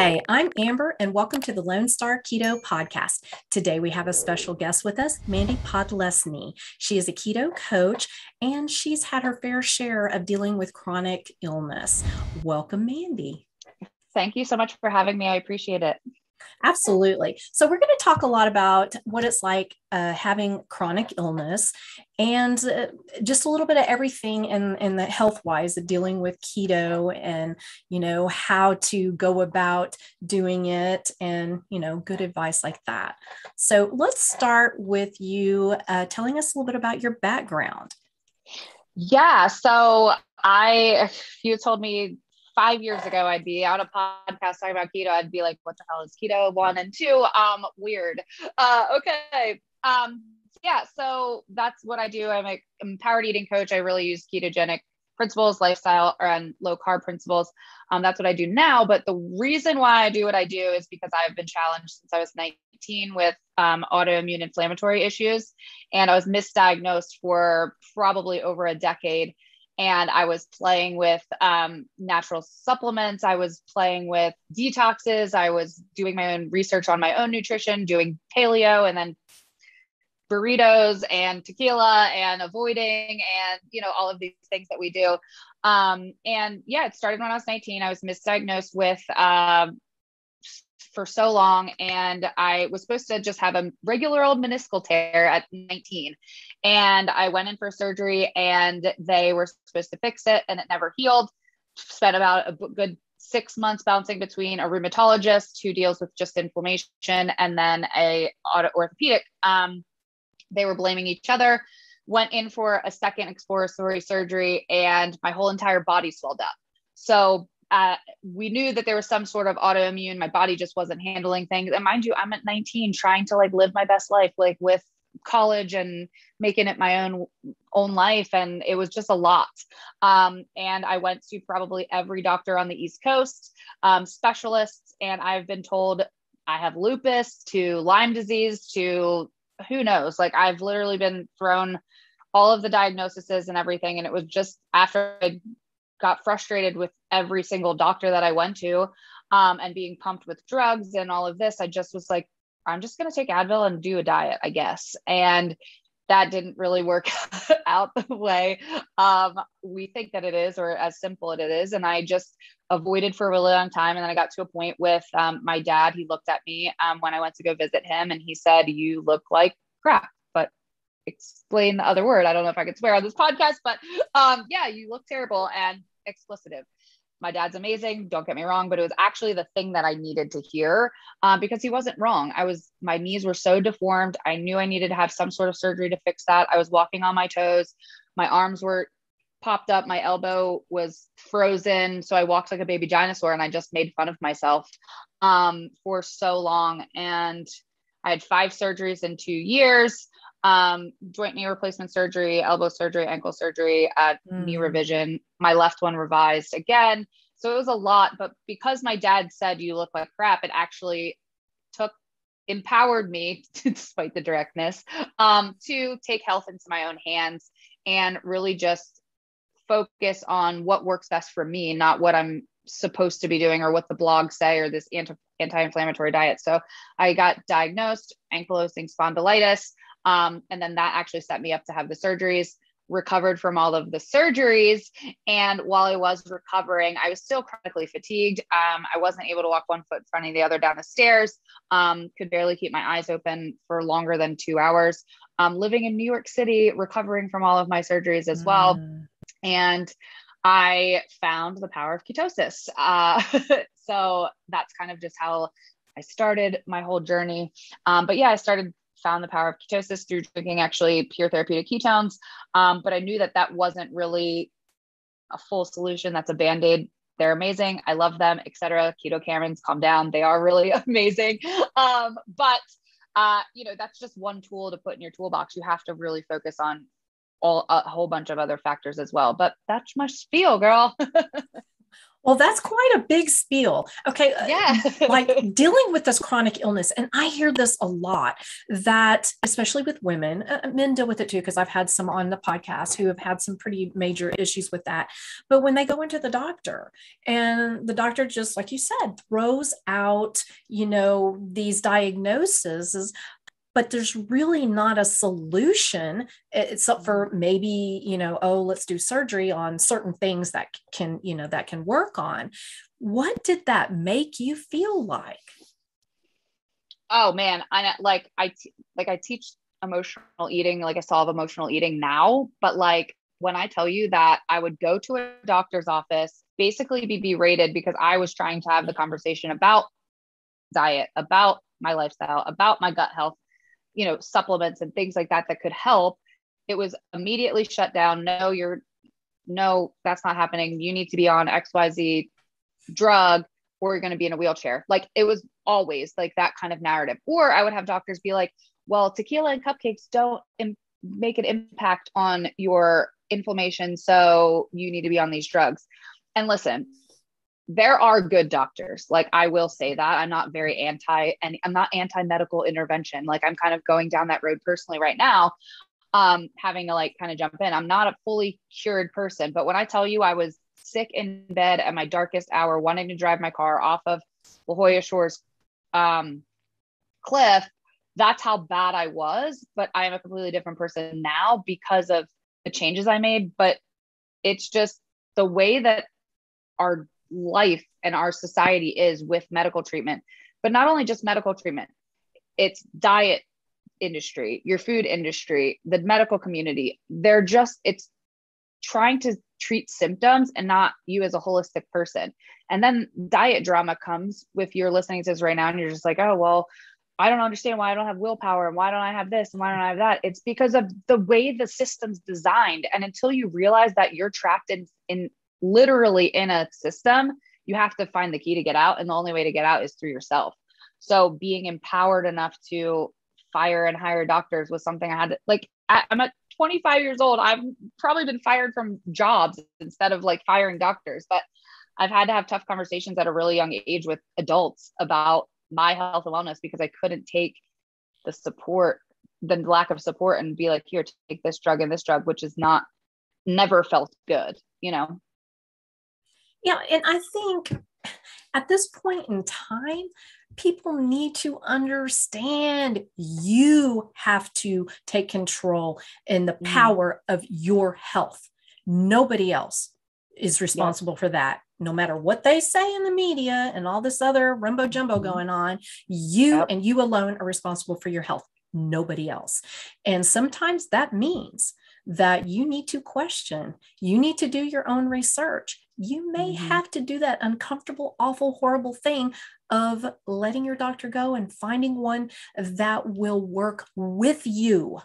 Hi, I'm Amber, and welcome to the Lone Star Keto Podcast. Today we have a special guest with us, Mandy Podlesny. She is a keto coach, and she's had her fair share of dealing with chronic illness. Welcome, Mandy. Thank you so much for having me. I appreciate it. Absolutely. So, we're going to talk a lot about what it's like uh, having chronic illness and uh, just a little bit of everything in, in the health wise dealing with keto and, you know, how to go about doing it and, you know, good advice like that. So, let's start with you uh, telling us a little bit about your background. Yeah. So, I, you told me five years ago, I'd be on a podcast talking about keto. I'd be like, what the hell is keto? One and two. Um, weird. Uh, okay. Um, yeah, so that's what I do. I'm a empowered eating coach. I really use ketogenic principles, lifestyle, and low carb principles. Um, that's what I do now. But the reason why I do what I do is because I've been challenged since I was 19 with um, autoimmune inflammatory issues. And I was misdiagnosed for probably over a decade and I was playing with um, natural supplements. I was playing with detoxes. I was doing my own research on my own nutrition, doing paleo, and then burritos and tequila and avoiding and you know all of these things that we do um, and yeah it started when i was 19 i was misdiagnosed with um, for so long and I was supposed to just have a regular old meniscal tear at 19 and I went in for surgery and they were supposed to fix it and it never healed spent about a good 6 months bouncing between a rheumatologist who deals with just inflammation and then a orthopedic um, they were blaming each other went in for a second exploratory surgery and my whole entire body swelled up so uh, we knew that there was some sort of autoimmune. My body just wasn't handling things. And mind you, I'm at 19 trying to like live my best life, like with college and making it my own own life and it was just a lot um, and i went to probably every doctor on the east coast um, specialists and i've been told i have lupus to lyme disease to who knows like i've literally been thrown all of the diagnoses and everything and it was just after i got frustrated with every single doctor that I went to um, and being pumped with drugs and all of this. I just was like, I'm just going to take Advil and do a diet, I guess. And that didn't really work out the way um, we think that it is or as simple as it is. And I just avoided for a really long time. And then I got to a point with um, my dad. He looked at me um, when I went to go visit him and he said, You look like crap but explain the other word. I don't know if I could swear on this podcast, but um, yeah, you look terrible and explicitive. My dad's amazing. Don't get me wrong, but it was actually the thing that I needed to hear um, because he wasn't wrong. I was, my knees were so deformed. I knew I needed to have some sort of surgery to fix that. I was walking on my toes. My arms were popped up. My elbow was frozen. So I walked like a baby dinosaur and I just made fun of myself um, for so long. And I had five surgeries in two years um, joint knee replacement surgery, elbow surgery, ankle surgery, uh, mm. knee revision. My left one revised again. So it was a lot. But because my dad said, you look like crap, it actually took, empowered me, despite the directness, um, to take health into my own hands and really just focus on what works best for me, not what I'm supposed to be doing or what the blogs say or this anti anti-inflammatory diet. So I got diagnosed ankylosing spondylitis. Um, and then that actually set me up to have the surgeries recovered from all of the surgeries. And while I was recovering, I was still chronically fatigued. Um, I wasn't able to walk one foot in front of the other down the stairs, um, could barely keep my eyes open for longer than two hours. Um, living in New York City, recovering from all of my surgeries as well. Mm. And I found the power of ketosis. Uh, so that's kind of just how I started my whole journey. Um, but yeah, I started found the power of ketosis through drinking actually pure therapeutic ketones. Um, but I knew that that wasn't really a full solution. That's a band aid. They're amazing. I love them, etc. Keto Camerons, calm down. They are really amazing. Um, but uh, you know, that's just one tool to put in your toolbox. You have to really focus on all a whole bunch of other factors as well. But that's my spiel, girl. Well, that's quite a big spiel. Okay. Uh, yeah. like dealing with this chronic illness. And I hear this a lot that, especially with women, uh, men deal with it too, because I've had some on the podcast who have had some pretty major issues with that. But when they go into the doctor and the doctor just, like you said, throws out, you know, these diagnoses but there's really not a solution except for mm-hmm. maybe you know oh let's do surgery on certain things that can you know that can work on what did that make you feel like oh man i like i like i teach emotional eating like i solve emotional eating now but like when i tell you that i would go to a doctor's office basically be berated because i was trying to have the conversation about diet about my lifestyle about my gut health you know supplements and things like that that could help it was immediately shut down. No you're no that's not happening. You need to be on xyz drug or you're going to be in a wheelchair. Like it was always like that kind of narrative. Or i would have doctors be like well tequila and cupcakes don't Im- make an impact on your inflammation so you need to be on these drugs. And listen there are good doctors. Like I will say that I'm not very anti and I'm not anti medical intervention. Like I'm kind of going down that road personally right now, um, having to like kind of jump in. I'm not a fully cured person, but when I tell you I was sick in bed at my darkest hour, wanting to drive my car off of La Jolla Shores um, cliff, that's how bad I was. But I am a completely different person now because of the changes I made. But it's just the way that our life and our society is with medical treatment but not only just medical treatment it's diet industry your food industry the medical community they're just it's trying to treat symptoms and not you as a holistic person and then diet drama comes with you're listening to this right now and you're just like oh well I don't understand why I don't have willpower and why don't I have this and why don't I have that? It's because of the way the system's designed. And until you realize that you're trapped in in literally in a system, you have to find the key to get out. And the only way to get out is through yourself. So being empowered enough to fire and hire doctors was something I had to, like, I'm at 25 years old. I've probably been fired from jobs instead of like firing doctors, but I've had to have tough conversations at a really young age with adults about my health and wellness because I couldn't take the support, the lack of support, and be like, here, take this drug and this drug, which is not, never felt good, you know? Yeah, and I think at this point in time, people need to understand you have to take control in the mm. power mm. of your health. Nobody else is responsible for that. No matter what they say in the media and all this other rumbo jumbo mm-hmm. going on, you yep. and you alone are responsible for your health, nobody else. And sometimes that means that you need to question, you need to do your own research you may mm-hmm. have to do that uncomfortable, awful, horrible thing of letting your doctor go and finding one that will work with you,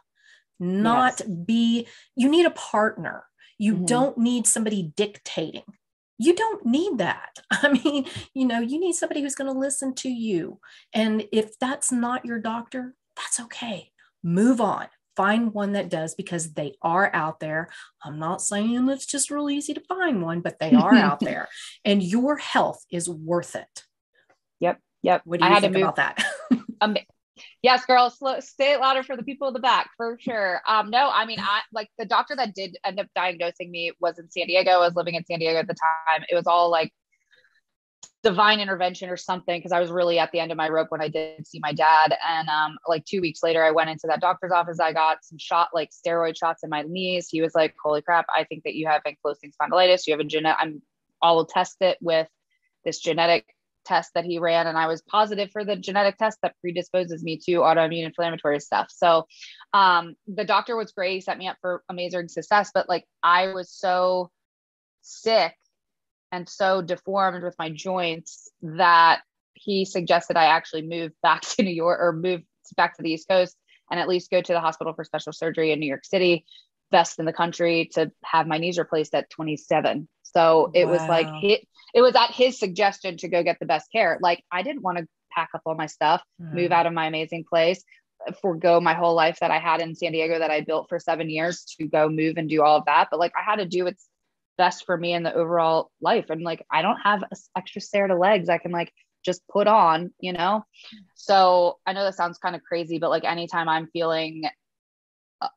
not yes. be, you need a partner. You mm-hmm. don't need somebody dictating. You don't need that. I mean, you know, you need somebody who's going to listen to you. And if that's not your doctor, that's okay. Move on find one that does because they are out there. I'm not saying it's just real easy to find one, but they are out there and your health is worth it. Yep. Yep. What do you I think about that? um, yes, girls, say it louder for the people in the back for sure. Um, no, I mean, I like the doctor that did end up diagnosing me was in San Diego. I was living in San Diego at the time. It was all like divine intervention or something because I was really at the end of my rope when I did see my dad. And um, like two weeks later, I went into that doctor's office. I got some shot, like steroid shots in my knees. He was like, "Holy crap! I think that you have ankylosing spondylitis. You have a genetic. I'm. I will test it with this genetic test that he ran, and I was positive for the genetic test that predisposes me to autoimmune inflammatory stuff. So, um, the doctor was great. He set me up for amazing success, but like I was so sick and so deformed with my joints that he suggested I actually move back to New York or move back to the East Coast and at least go to the hospital for special surgery in New York City, best in the country to have my knees replaced at 27. So it wow. was like it, it was at his suggestion to go get the best care. Like I didn't want to pack up all my stuff, mm. move out of my amazing place, forego my whole life that I had in San Diego that I built for seven years to go move and do all of that. But like I had to do it best for me in the overall life. And like, I don't have extra set of legs I can like just put on, you know? So I know that sounds kind of crazy, but like anytime I'm feeling uh,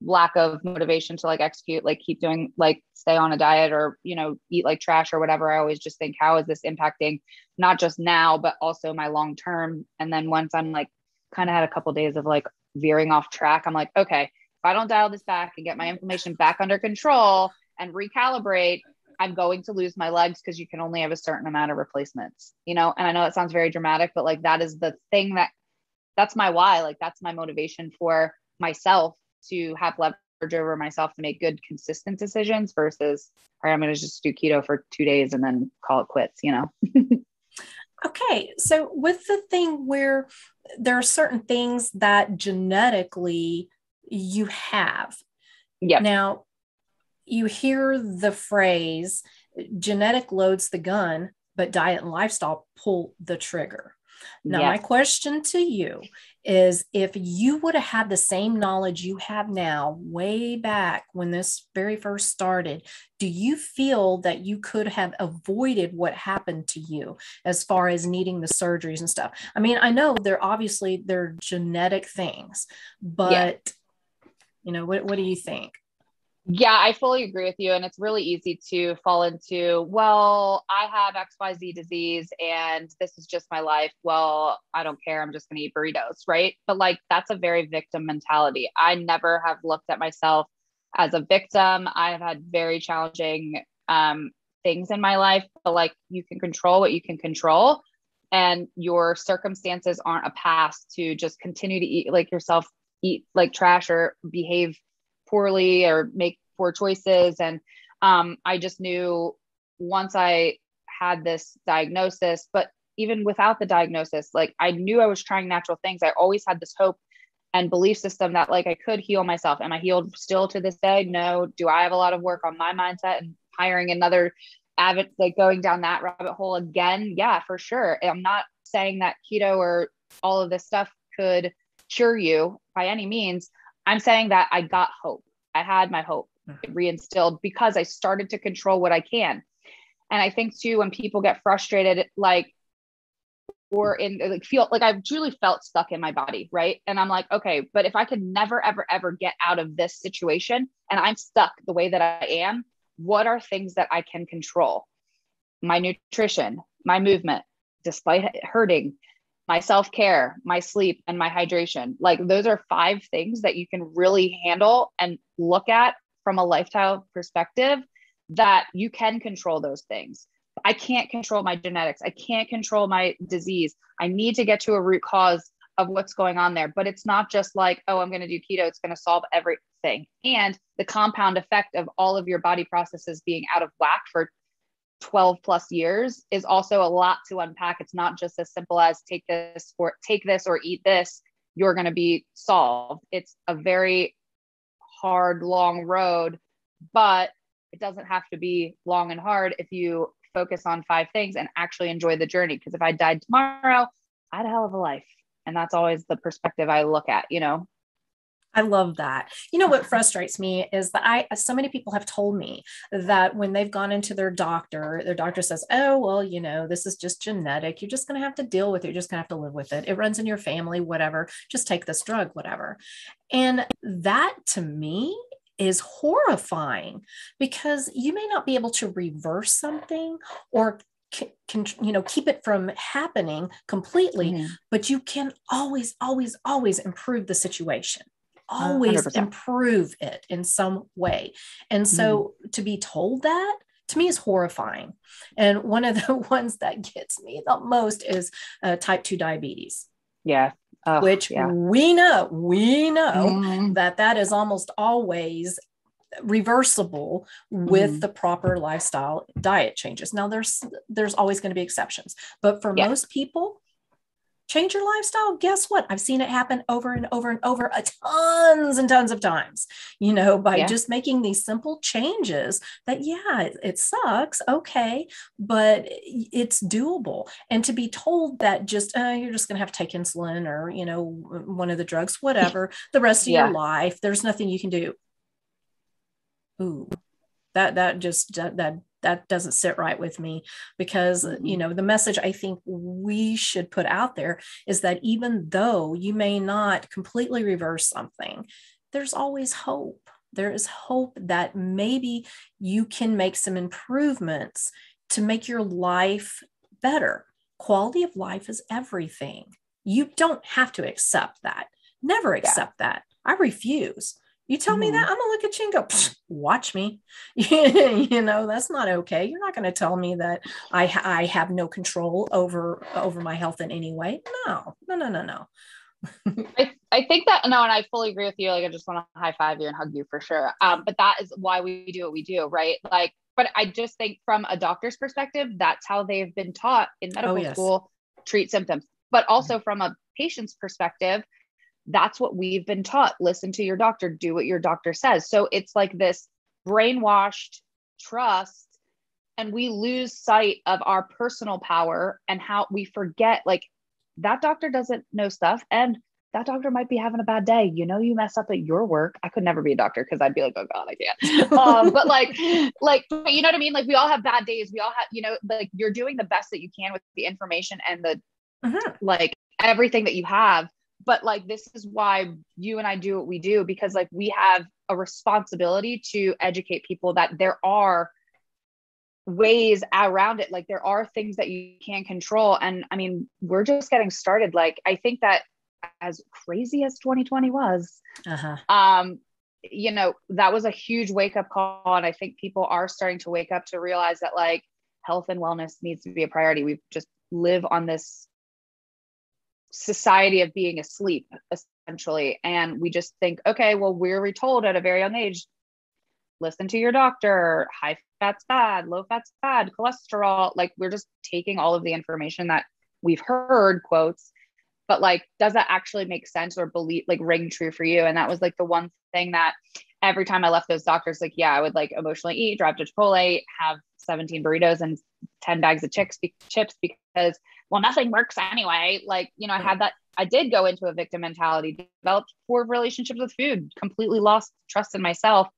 lack of motivation to like execute like keep doing like stay on a diet or you know eat like trash or whatever i always just think how is this impacting not just now but also my long term and then once i'm like kind of had a couple days of like veering off track i'm like okay if i don't dial this back and get my mm. inflammation back under control and recalibrate i'm going to lose my legs because you can only have a certain amount of replacements you know and i know it sounds very dramatic but like that is the thing that that's my why like that's my motivation for myself to have leverage over myself to make good, consistent decisions versus, all right, I'm going to just do keto for two days and then call it quits, you know? okay. So, with the thing where there are certain things that genetically you have. Yeah. Now, you hear the phrase genetic loads the gun, but diet and lifestyle pull the trigger. Now, yes. my question to you is if you would have had the same knowledge you have now, way back when this very first started, do you feel that you could have avoided what happened to you as far as needing the surgeries and stuff? I mean, I know they're obviously they're genetic things, but yeah. you know, what, what do you think? Yeah, I fully agree with you. And it's really easy to fall into, well, I have XYZ disease and this is just my life. Well, I don't care. I'm just going to eat burritos. Right. But like, that's a very victim mentality. I never have looked at myself as a victim. I have had very challenging um, things in my life, but like, you can control what you can control. And your circumstances aren't a pass to just continue to eat like yourself, eat like trash or behave poorly or make poor choices. And um, I just knew once I had this diagnosis, but even without the diagnosis, like I knew I was trying natural things. I always had this hope and belief system that like I could heal myself. Am I healed still to this day? No. Do I have a lot of work on my mindset and hiring another avid like going down that rabbit hole again? Yeah, for sure. I'm not saying that keto or all of this stuff could cure you by any means. I'm saying that I got hope. I had my hope mm-hmm. reinstilled because I started to control what I can. And I think too, when people get frustrated, like, or in like feel like I've truly felt stuck in my body, right? And I'm like, okay, but if I could never, ever, ever get out of this situation and I'm stuck the way that I am, what are things that I can control? My nutrition, my movement, despite hurting, my self care, my sleep, and my hydration. Like those are five things that you can really handle and look at from a lifestyle perspective that you can control those things. I can't control my genetics. I can't control my disease. I need to get to a root cause of what's going on there. But it's not just like, oh, I'm going to do keto, it's going to solve everything. And the compound effect of all of your body processes being out of whack for 12 plus years is also a lot to unpack. It's not just as simple as take this or take this or eat this, you're going to be solved. It's a very hard, long road, but it doesn't have to be long and hard if you focus on five things and actually enjoy the journey. Because if I died tomorrow, I had a hell of a life. And that's always the perspective I look at, you know? I love that. You know what frustrates me is that I so many people have told me that when they've gone into their doctor, their doctor says, "Oh, well, you know, this is just genetic. You're just going to have to deal with it. You're just going to have to live with it. It runs in your family, whatever. Just take this drug, whatever." And that to me is horrifying because you may not be able to reverse something or can, you know keep it from happening completely mm-hmm. but you can always always always improve the situation always 100%. improve it in some way. And so mm. to be told that to me is horrifying. And one of the ones that gets me the most is uh, type 2 diabetes. Yeah. Oh, which yeah. we know, we know mm. that that is almost always reversible with mm. the proper lifestyle diet changes. Now there's there's always going to be exceptions, but for yeah. most people change your lifestyle guess what i've seen it happen over and over and over a tons and tons of times you know by yeah. just making these simple changes that yeah it, it, sucks okay but it's doable and to be told that just uh, you're just going to have to take insulin or you know one of the drugs whatever the rest of yeah. your life there's nothing you can do ooh that that just that that doesn't sit right with me because mm-hmm. you know the message i think we should put out there is that even though you may not completely reverse something there's always hope. There is hope that maybe you can make some improvements to make your life better. Quality of life is everything. You don't have to accept that. Never accept yeah. that. I refuse you tell mm-hmm. me that, I'm gonna look at you and go, watch me. you know, that's not okay. You're not gonna tell me that I I have no control over over my health in any way. No, no, no, no, no. I, I think that no, and I fully agree with you. Like I just want to high five you and hug you for sure. Um, but that is why we do what we do, right? Like, but I just think from a doctor's perspective, that's how they've been taught in medical oh, yes. school, treat symptoms. But also mm-hmm. from a patient's perspective, that's what we've been taught. Listen to your doctor. Do what your doctor says. So it's like this brainwashed trust and we lose sight of our personal power and how we forget like that doctor doesn't know stuff and that doctor might be having a bad day. You know you mess up at your work. I could never be a doctor because i'd be like oh god i can't. Um, but like like you know what i mean? Like we all have bad days. We all have you know like you're doing the best that you can with the information and the mm-hmm. like everything that you have but like this is why you and I do what we do because like we have a responsibility to educate people that there are ways around it. Like there are things that you can't control. And I mean we're just getting started. Like I think that as crazy as 2020 was uh-huh. um you know that was a huge wake up call. And I think people are starting to wake up to realize that like health and wellness needs to be a priority. We just live on this society of being asleep essentially. And we just think okay well we're retold at a very young age listen to your doctor high fat's bad low fat's bad cholesterol like we're just taking all of the information that we've heard quotes but like does that actually make sense or believe like ring true for you and that was like the one thing that every time i left those doctors like yeah i would like emotionally eat drive to chipotle have 17 burritos and 10 bags of chips chips because well, nothing works anyway. Like, you know, I had that, I did go into a victim mentality, developed poor relationships with food, completely lost trust in myself.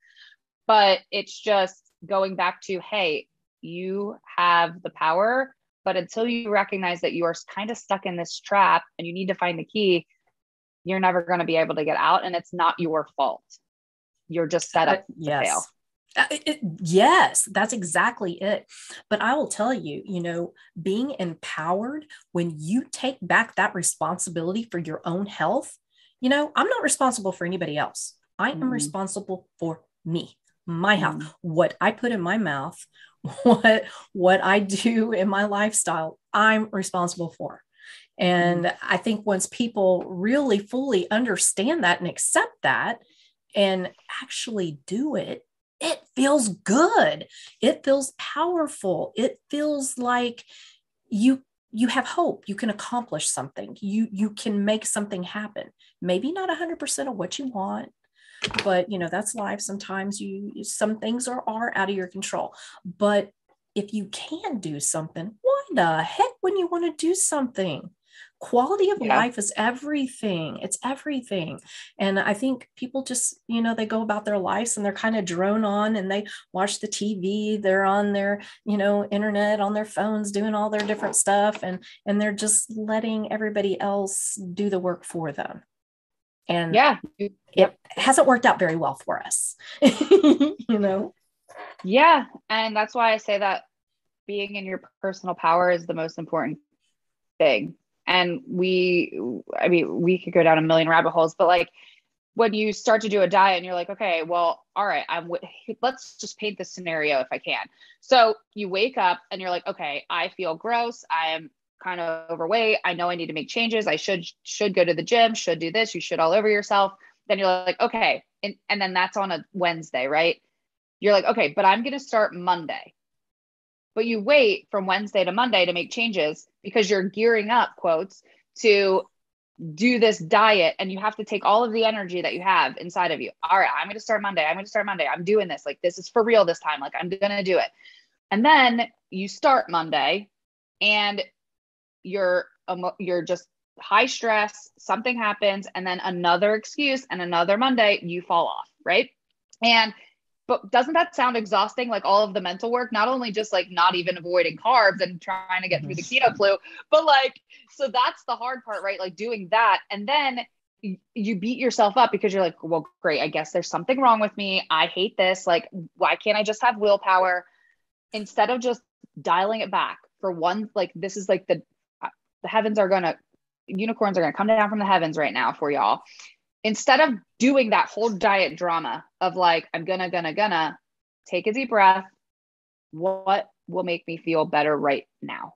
But it's just going back to, hey, you have the power, but until you recognize that you are kind of stuck in this trap and you need to find the key, you're never going to be able to get out. And it's not your fault. You're just set up uh, yes. to fail. Uh, it, yes, that's exactly it. But I will tell you, you know, being empowered when you take back that responsibility for your own health, you know, I'm not responsible for anybody else. I am mm. responsible for me, my health, mm. what I put in my mouth, what what I do in my lifestyle, I'm responsible for. And mm. I think once people really fully understand that and accept that and actually do it, it feels good. It feels powerful. It feels like you you have hope you can accomplish something you you can make something happen maybe not 100% of what you want but you know that's life. Sometimes you some things are are out of your control. But if you can do something why the heck when you want to do something? Quality of yeah. life is everything. It's everything. And i think people just you know they go about their lives and they're kind of drone on and they watch the tv they're on their you know internet on their phones doing all their different stuff and and they're just letting everybody else do the work for them and yeah. it hasn't worked out very well for us you know? Yeah. And that's why i say that being in your personal power is the most important thing. And we i mean we could go down a million rabbit holes but like when you start to do a diet and you're like okay well all right i'm w- let's just paint this scenario if i can. So you wake up and you're like okay i feel gross. I am kind of overweight i know i need to make changes i should should go to the gym should do this you should all over yourself then you're like okay and, and then that's on a wednesday right you're like okay but i'm going to start monday but you wait from Wednesday to Monday to make changes because you're gearing up quotes to do this diet and you have to take all of the energy that you have inside of you. All right, I'm going to start Monday. I'm going to start Monday. I'm doing this. Like this is for real this time. Like I'm going to do it. And then you start Monday and you're you're just high stress, something happens and then another excuse and another Monday you fall off, right? And but doesn't that sound exhausting? Like all of the mental work, not only just like not even avoiding carbs and trying to get through the keto flu, but like, so that's the hard part, right? Like doing that. And then you beat yourself up because you're like, well, great. I guess there's something wrong with me. I hate this. Like, why can't I just have willpower instead of just dialing it back for one? Like, this is like the, the heavens are going to, unicorns are going to come down from the heavens right now for y'all instead of doing that whole diet drama of like, I'm gonna, gonna, gonna take a deep breath. What will make me feel better right now?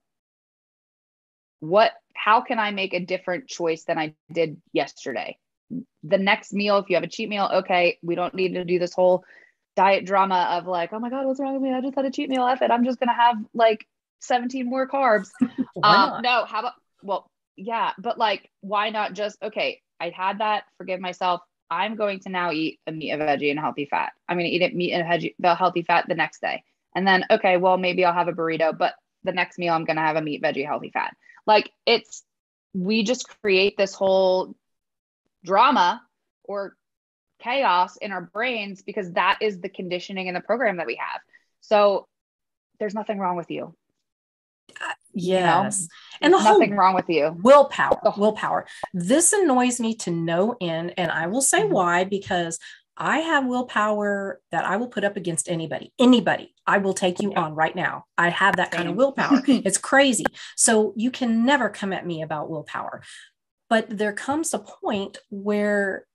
What, how can I make a different choice than I did yesterday? The next meal, if you have a cheat meal, okay, we don't need to do this whole diet drama of like, oh my God, what's wrong with me? I just had a cheat meal. F it. I'm just gonna have like 17 more carbs. um, no, how about well, yeah, but like, why not just okay? I had that, forgive myself. I'm going to now eat a meat, a veggie, and healthy fat. I'm going to eat it meat and a veggie, the healthy fat the next day. And then, okay, well, maybe I'll have a burrito, but the next meal I'm going to have a meat, veggie, healthy fat. Like it's, we just create this whole drama or chaos in our brains because that is the conditioning and the program that we have. So there's nothing wrong with you. Yes. You know? And the nothing whole wrong with you. Willpower. Willpower. This annoys me to no end. And I will say mm-hmm. why, because I have willpower that I will put up against anybody. Anybody. I will take you on right now. I have that kind of willpower. it's crazy. So you can never come at me about willpower. But there comes a point where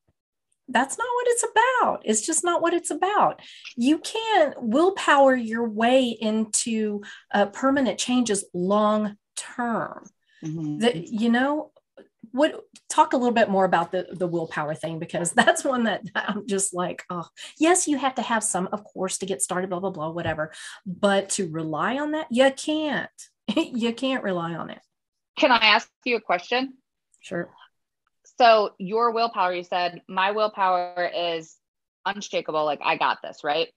that's not what it's about. It's just not what it's about. You can't willpower your way into uh, permanent changes long term. Mm-hmm. That you know, what talk a little bit more about the the willpower thing because that's one that I'm just like, oh, yes, you have to have some, of course, to get started, blah blah blah, whatever. But to rely on that, you can't. you can't rely on it. Can I ask you a question? Sure. So your willpower, you said my willpower is unshakable. Like I got this, right?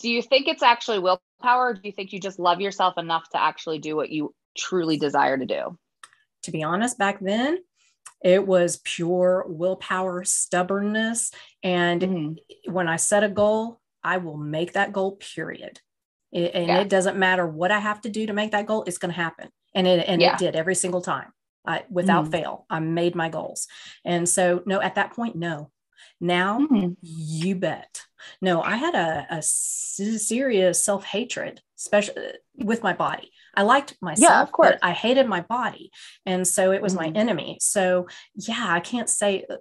Do you think it's actually willpower? Or do you think you just love yourself enough to actually do what you truly desire to do? To be honest, back then, it was pure willpower, stubbornness. And mm-hmm. when I set a goal, I will make that goal, period. It, and yeah. it doesn't matter what I have to do to make that goal, it's going to happen. And it, and yeah. it did every single time. I, without mm. fail. I made my goals. And so, no, at that point, no. Now, mm. you bet. No, I had a, a serious self hatred, especially with my body. I liked myself, yeah, of course. but I hated my body. And so it was mm. my enemy. So, yeah, I can't say uh,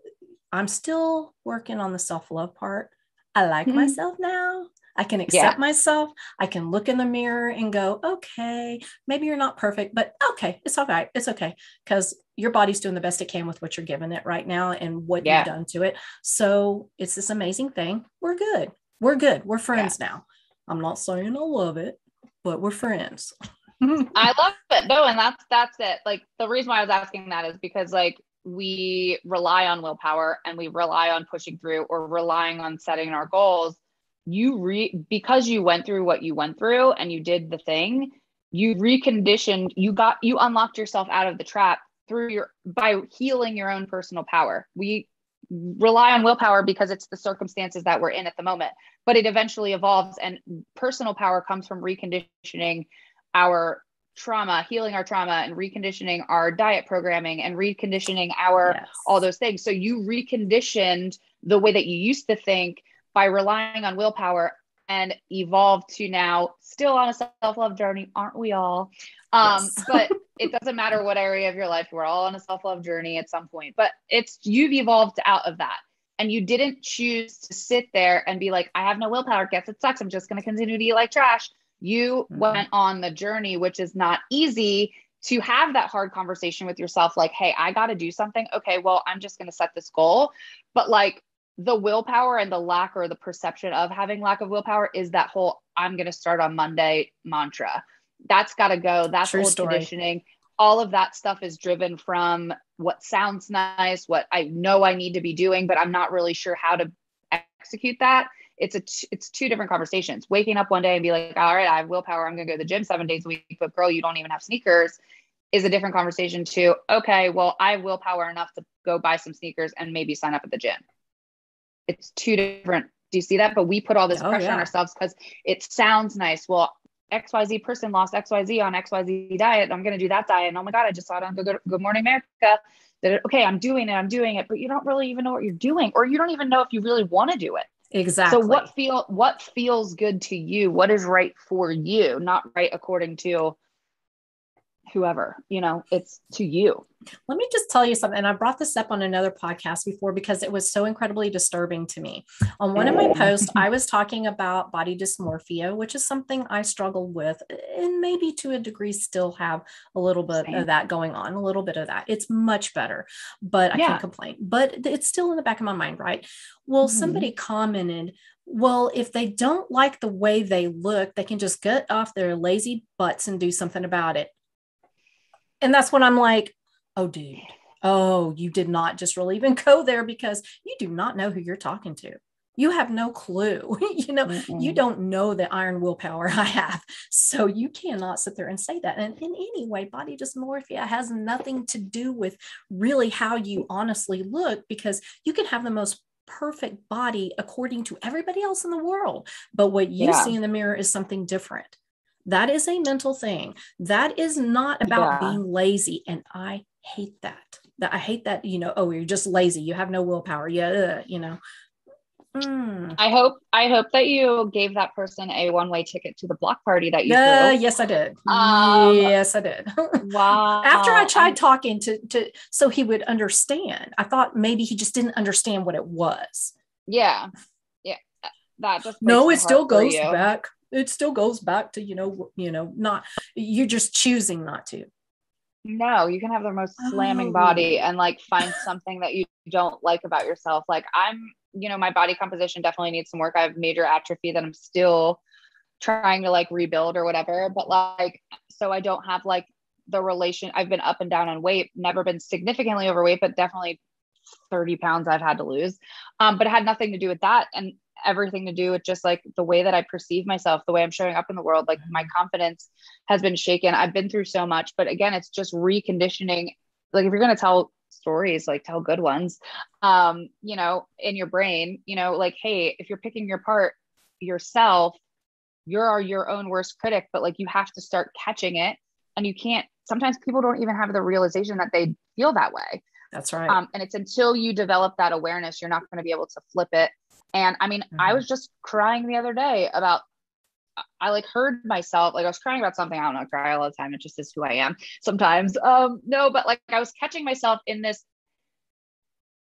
I'm still working on the self love part. I like mm-hmm. myself now. I can accept yeah. myself. I can look in the mirror and go, okay, maybe you're not perfect, but okay, it's all right. It's okay. Because your body's doing the best it can with what you're giving it right now and what yeah. you've done to it. So it's this amazing thing. We're good. We're good. We're friends yeah. now. I'm not saying I love it, but we're friends. I love it. No, and that's that's it. Like the reason why I was asking that is because like we rely on willpower and we rely on pushing through or relying on setting our goals you re because you went through what you went through and you did the thing you reconditioned you got you unlocked yourself out of the trap through your by healing your own personal power we rely on willpower because it's the circumstances that we're in at the moment but it eventually evolves and personal power comes from reconditioning our trauma healing our trauma and reconditioning our diet programming and reconditioning our yes. all those things so you reconditioned the way that you used to think by relying on willpower and evolved to now still on a self-love journey aren't we all? Um yes. but it doesn't matter what area of your life we're all on a self-love journey at some point but it's you've evolved out of that. And you didn't choose to sit there and be like i have no willpower guess it sucks i'm just going to continue to eat like trash. You mm-hmm. went on the journey which is not easy to have that hard conversation with yourself like hey i got to do something. Okay well i'm just going to set this goal. But like the willpower and the lack or the perception of having lack of willpower is that whole I'm going to start on Monday mantra. That's got to go. That's True old story. conditioning. All of that stuff is driven from what sounds nice, what I know I need to be doing, but I'm not really sure how to execute that. It's a t- it's two different conversations. Waking up one day and be like, all right, I have willpower. I'm going to go to the gym seven days a week, but girl, you don't even have sneakers is a different conversation to, okay, well, I have willpower enough to go buy some sneakers and maybe sign up at the gym it's two different Do you see that? But we put all this Oh, pressure yeah. on ourselves because it sounds nice. Well, XYZ person lost XYZ on XYZ diet. I'm going to do that diet. And oh my God, I just saw it on Good, Good Morning America. That okay, I'm doing it. I'm doing it. But you don't really even know what you're doing, or you don't even know if you really want to do it. Exactly. So what feel what feels good to you? What is right for you? Not right according to whoever. You know, it's to you. Let me just tell you something. And I brought this up on another podcast before because it was so incredibly disturbing to me. On one of my posts, I was talking about body dysmorphia, which is something I struggle with and maybe to a degree still have a little bit Same. of that going on, a little bit of that. It's much better, but I Yeah. can't complain. But it's still in the back of my mind, right? Well, Mhm. somebody commented, well, if they don't like the way they look, they can just get off their lazy butts and do something about it. And that's when I'm like, oh, dude, oh, you did not just really even go there because you do not know who you're talking to. You have no clue. you know, you Mm-mm. don't know the iron willpower I have. So you cannot sit there and say that. And in any way, body dysmorphia has nothing to do with really how you honestly look because you can have the most perfect body according to everybody else in the world. But what you Yeah. see in the mirror is something different. That is a mental thing. That is not about Yeah. being lazy. And I hate that. That I hate that, you know, oh, you're just lazy. You have no willpower. Yeah, ugh, you know. Mm. I hope I hope that you gave that person a one way ticket to the block party that you Uh, threw. yes, I did. Um, yes, I did. Wow. After I tried talking to to so he would understand. I thought maybe he just didn't understand what it was. yeah, yeah, that just No, it still goes back. It still goes back to you know you know not you're just choosing not to. No, you can have the most slamming Oh. body and like find something that you don't like about yourself. Like I'm, you know, my body composition definitely needs some work. I have major atrophy that I'm still trying to like rebuild or whatever. But like, so I don't have like the relation. I've been up and down on weight, never been significantly overweight, but definitely 30 pounds I've had to lose. Um, but it had nothing to do with that. And everything to do with just like the way that I perceive myself, the way I'm showing up in the world. Like my confidence has been shaken. I've been through so much, but again, it's just reconditioning. Like if you're going to tell stories, like tell good ones, um, you know, in your brain, you know, like, hey, if you're picking your part yourself, you're your own worst critic, but like you have to start catching it and you can't, sometimes people don't even have the realization that they feel that way. That's right. Um, and it's until you develop that awareness, you're not going to be able to flip it. And I mean, I Mhm. was just crying the other day about, I like heard myself, like I was crying about something. I don't know, I cry all the time. It just is who I am sometimes. Um, no, but like I was catching myself in this,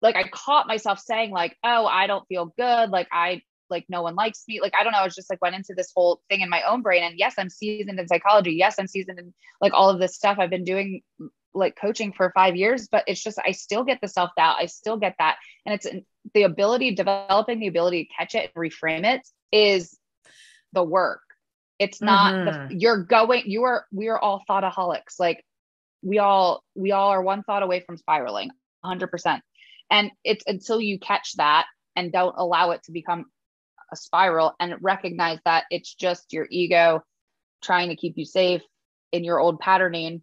like I caught myself saying like, oh, I don't feel good. Like I, like no one likes me. Like, I don't know. I was just like went into this whole thing in my own brain. And yes, I'm seasoned in psychology. Yes, I'm seasoned in like all of this stuff. I've been doing like coaching for five years, but it's just I still get the self doubt. I still get that, and it's the ability, developing the ability to catch it and reframe it is the work. It's not Mhm. the, you're going. You are. We are all thoughtaholics. Like we all we all are one thought away from spiraling, 100. percent And it's until you catch that and don't allow it to become a spiral and recognize that it's just your ego trying to keep you safe in your old patterning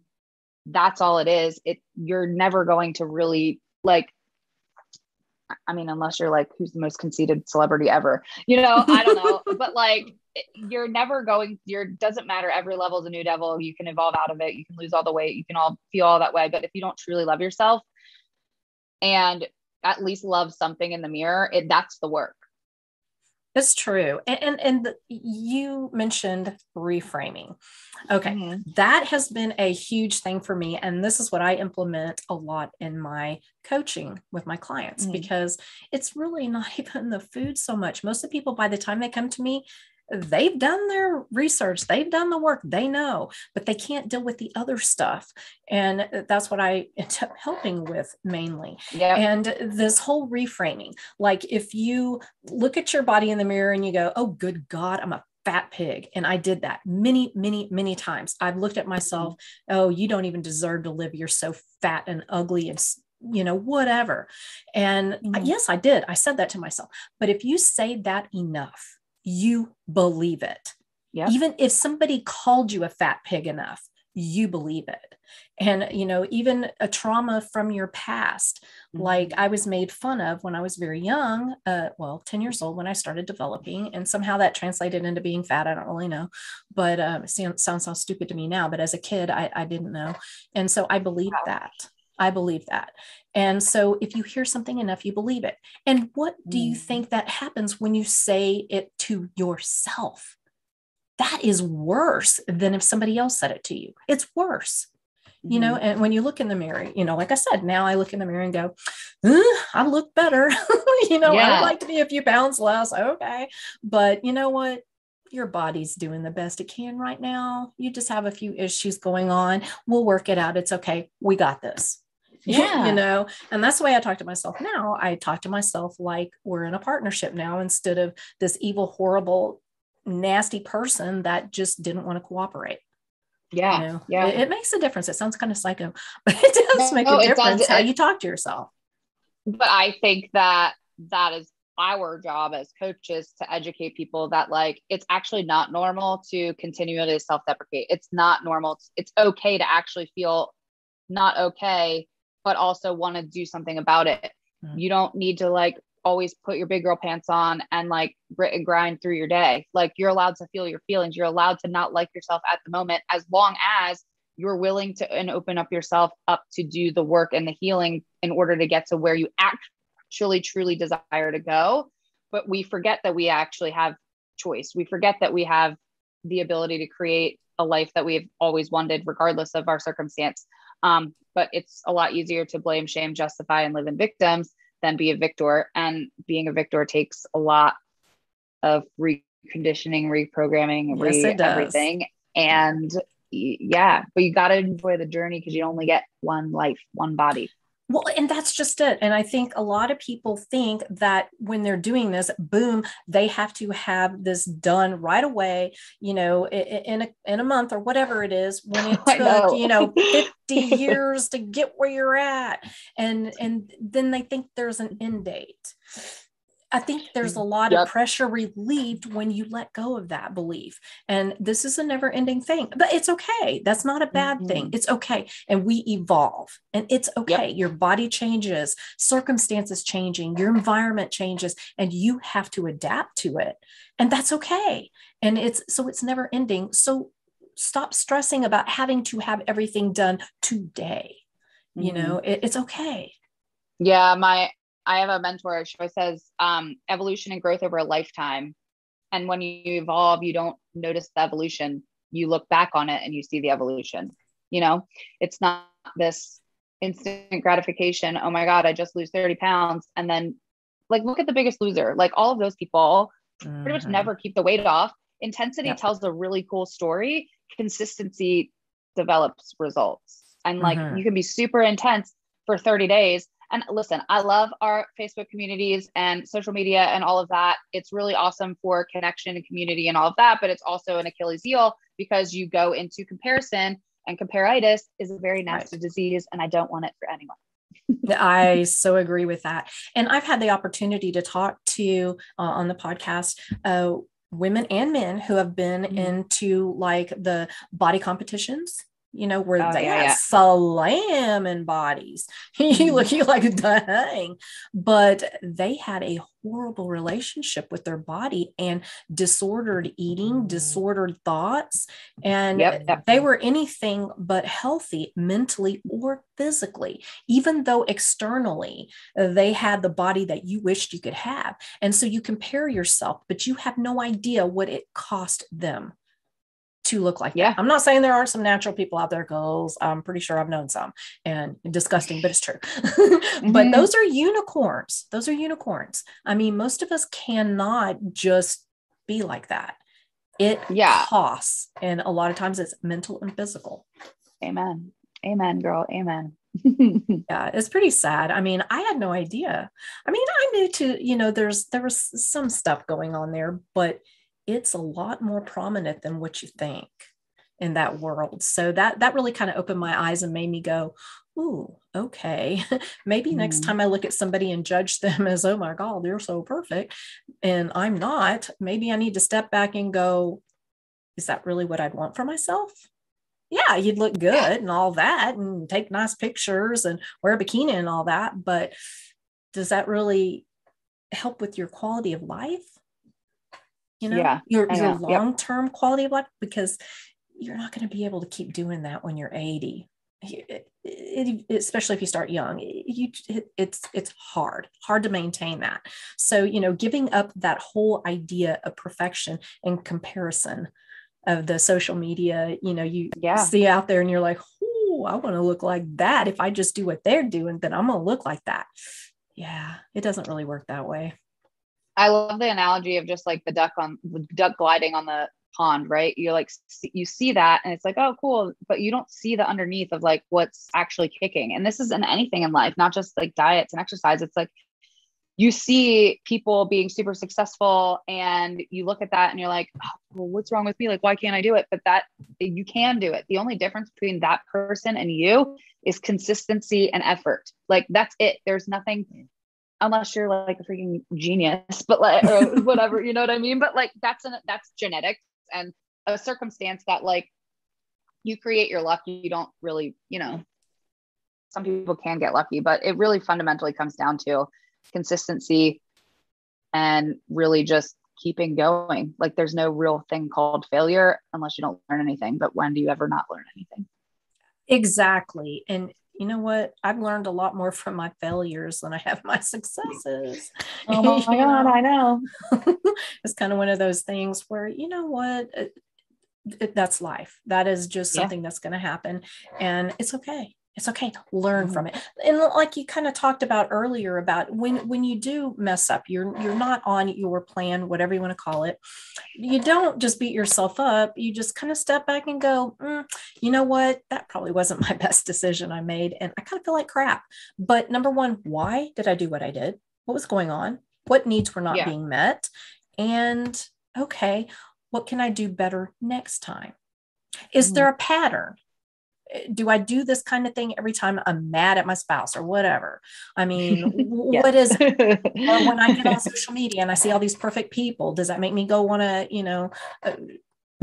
that's all it is. It you're never going to really like i mean unless you're like who's the most conceited celebrity ever you know i don't know. But like you're never going you're doesn't matter. Every level is a new devil. You can evolve out of it. You can lose all the weight. You can all feel all that way. But if you don't truly love yourself and at least love something in the mirror it that's the work It's true. And and, and the, you mentioned reframing. Okay. Mm-hmm. That has been a huge thing for me. And this is what I implement a lot in my coaching with my clients Mhm. because it's really not even the food so much. Most of the people, by the time they come to me, they've done their research, they've done the work, they know, but they can't deal with the other stuff. And that's what I end up helping with mainly. yeah And this whole reframing, like if you look at your body in the mirror and you go, oh, good God, I'm a fat pig. And I did that many, many, many times. I've looked at myself, oh, you don't even deserve to live. You're so fat and ugly and, you know, whatever. And Mhm. yes, I did. I said that to myself. But if you say that enough, you believe it. Yep. Even if somebody called you a fat pig enough, you believe it and you know even a trauma from your past mm-hmm. like i was made fun of when i was very young uh, well 10 years old when i started developing and somehow that translated into being fat i don't really know but um, it sounds, sounds so stupid to me now but as a kid i, I didn't know and so i believed wow. that I believe that. And so if you hear something enough, you believe it. And what do you mm. think that happens when you say it to yourself? that is worse than if somebody else said it to you. It's worse. You know, mm-hmm. and when you look in the mirror, you know, like I said, now I look in the mirror and go, I look better. you know, yeah. I'd like to be a few pounds less. Okay. But you know what? Your body's doing the best it can right now. You just have a few issues going on. We'll work it out. It's okay. We got this. Yeah. you know, and that's the way I talk to myself now. I talk to myself like we're in a partnership now instead of this evil, horrible nasty person that just didn't want to cooperate. Yeah. You know? Yeah. It, it, makes a difference. It sounds kind of psycho, but it does no, make a difference how you talk to yourself. But I think that that is our job as coaches to educate people that like it's actually not normal to continually self-deprecate. It's not normal. It's, it's okay to actually feel not okay, but also want to do something about it. Mm-hmm. You don't need to like always put your big girl pants on and like grit and grind through your day. Like you're allowed to feel your feelings. You're allowed to not like yourself at the moment as long as you're willing to and open up yourself up to do the work and the healing in order to get to where you actually truly desire to go. But we forget that we actually have choice. We forget that we have the ability to create a life that we've always wanted, regardless of our circumstance. Um, but it's a lot easier to blame, shame, justify, and live in victims than be a victor. And being a victor takes a lot of reconditioning, reprogramming, yes, re- everything. And yeah, but you got to enjoy the journey because you only get one life, one body. Well, and that's just it. And I think a lot of people think that when they're doing this, boom, they have to have this done right away, you know, in a, in a month or whatever it is, when it took, know. you know, 50 years to get where you're at. And, and then they think there's an end date. I think there's a lot yep. of pressure relieved when you let go of that belief. And this is a never ending thing, but it's okay. That's not a bad mm-hmm. thing. It's okay. And we evolve and it's okay. Yep. Your body changes, circumstances changing, your environment changes, and you have to adapt to it. And that's okay. And it's so it's never ending. So stop stressing about having to have everything done today. Mm-hmm. You know, it, it's okay. Yeah, my I have a mentor. She says um, evolution and growth over a lifetime. And when you evolve, you don't notice the evolution. You look back on it and you see the evolution. You know, it's not this instant gratification. Oh my God, I just lose 30 pounds. And then, like, look at the biggest loser. Like, all of those people mm-hmm. pretty much mm-hmm. never keep the weight off. Intensity yep. tells a really cool story, consistency develops results. And like, mm-hmm. you can be super intense for 30 days and listen, I love our Facebook communities and social media and all of that. It's really awesome for connection and community and all of that, but it's also an Achilles heel because you go into comparison and compareitis is a very nasty right. disease and I don't want it for anyone. I so agree with that. And I've had the opportunity to talk to uh, on the podcast uh, women and men who have been mm-hmm. into like the body competitions you know, where oh, they yeah, yeah. slamming bodies. you look you like dang. But they had a horrible relationship with their body and disordered eating, mm-hmm. disordered thoughts. And yep, yep. they were anything but healthy mentally or physically, even though externally they had the body that you wished you could have. And so you compare yourself, but you have no idea what it cost them to look like yeah. That. I'm not saying there aren't some natural people out there, girls. I'm pretty sure I've known some and disgusting, but it's true. mm-hmm. But those are unicorns. Those are unicorns. I mean, most of us cannot just be like that. It yeah. costs. And a lot of times it's mental and physical. Amen. Amen, girl. Amen. yeah, it's pretty sad. I mean, I had no idea. I mean, I knew to, you know, there's there was some stuff going on there, but it's a lot more prominent than what you think in that world. So that that really kind of opened my eyes and made me go, "Ooh, okay. Maybe mm. next time I look at somebody and judge them as, oh my God, they're so perfect, and I'm not. Maybe I need to step back and go, is that really what I'd want for myself? yeah, you'd look good and all that and take nice pictures and wear a bikini and all that. But does that really help with your quality of life? You know, yeah, your, your long term yep. quality of life, because you're not going to be able to keep doing that when you're 80 it, it, especially if you start young you it, it's it's hard hard to maintain that. So you know giving up that whole idea of perfection and comparison of the social media you know you yeah. see out there and you're like oh i want to look like that. If i just do what they're doing then i'm going to look like that. Yeah it doesn't really work that way I love the analogy of just like the duck on the duck gliding on the pond, right? You like you see that and it's like, oh, cool, but you don't see the underneath of like what's actually kicking. And this is in anything in life, not just like diets and exercise. It's like you see people being super successful and you look at that and you're like, oh, well, what's wrong with me? Like, why can't I do it? But that you can do it. The only difference between that person and you is consistency and effort. Like that's it. There's nothing unless you're like a freaking genius, but like whatever, you know what I mean? But like that's an that's genetics and a circumstance that like you create your luck you don't really you know some people can get lucky but it really fundamentally comes down to consistency and really just keeping going like there's no real thing called failure unless you don't learn anything but when do you ever not learn anything exactly and you know what? I've learned a lot more from my failures than I have my successes. Oh my God, know? I know. it's kind of one of those things where, you know what? It, it, that's life. That is just something that's going to happen. And it's okay it's okay learn mm-hmm. from it. And like you kind of talked about earlier about when when you do mess up you're you're not on your plan whatever you want to call it. You don't just beat yourself up. You just kind of step back and go mm, you know what? That probably wasn't my best decision i made and i kind of feel like crap. But number one why did i do what i did? What was going on? What needs were not yeah. being met? And okay what can i do better next time? Is mm-hmm. there a pattern do I do this kind of thing every time I'm mad at my spouse or whatever? I mean, what is it? or when I get on social media and I see all these perfect people, does that make me go want to, you know, uh,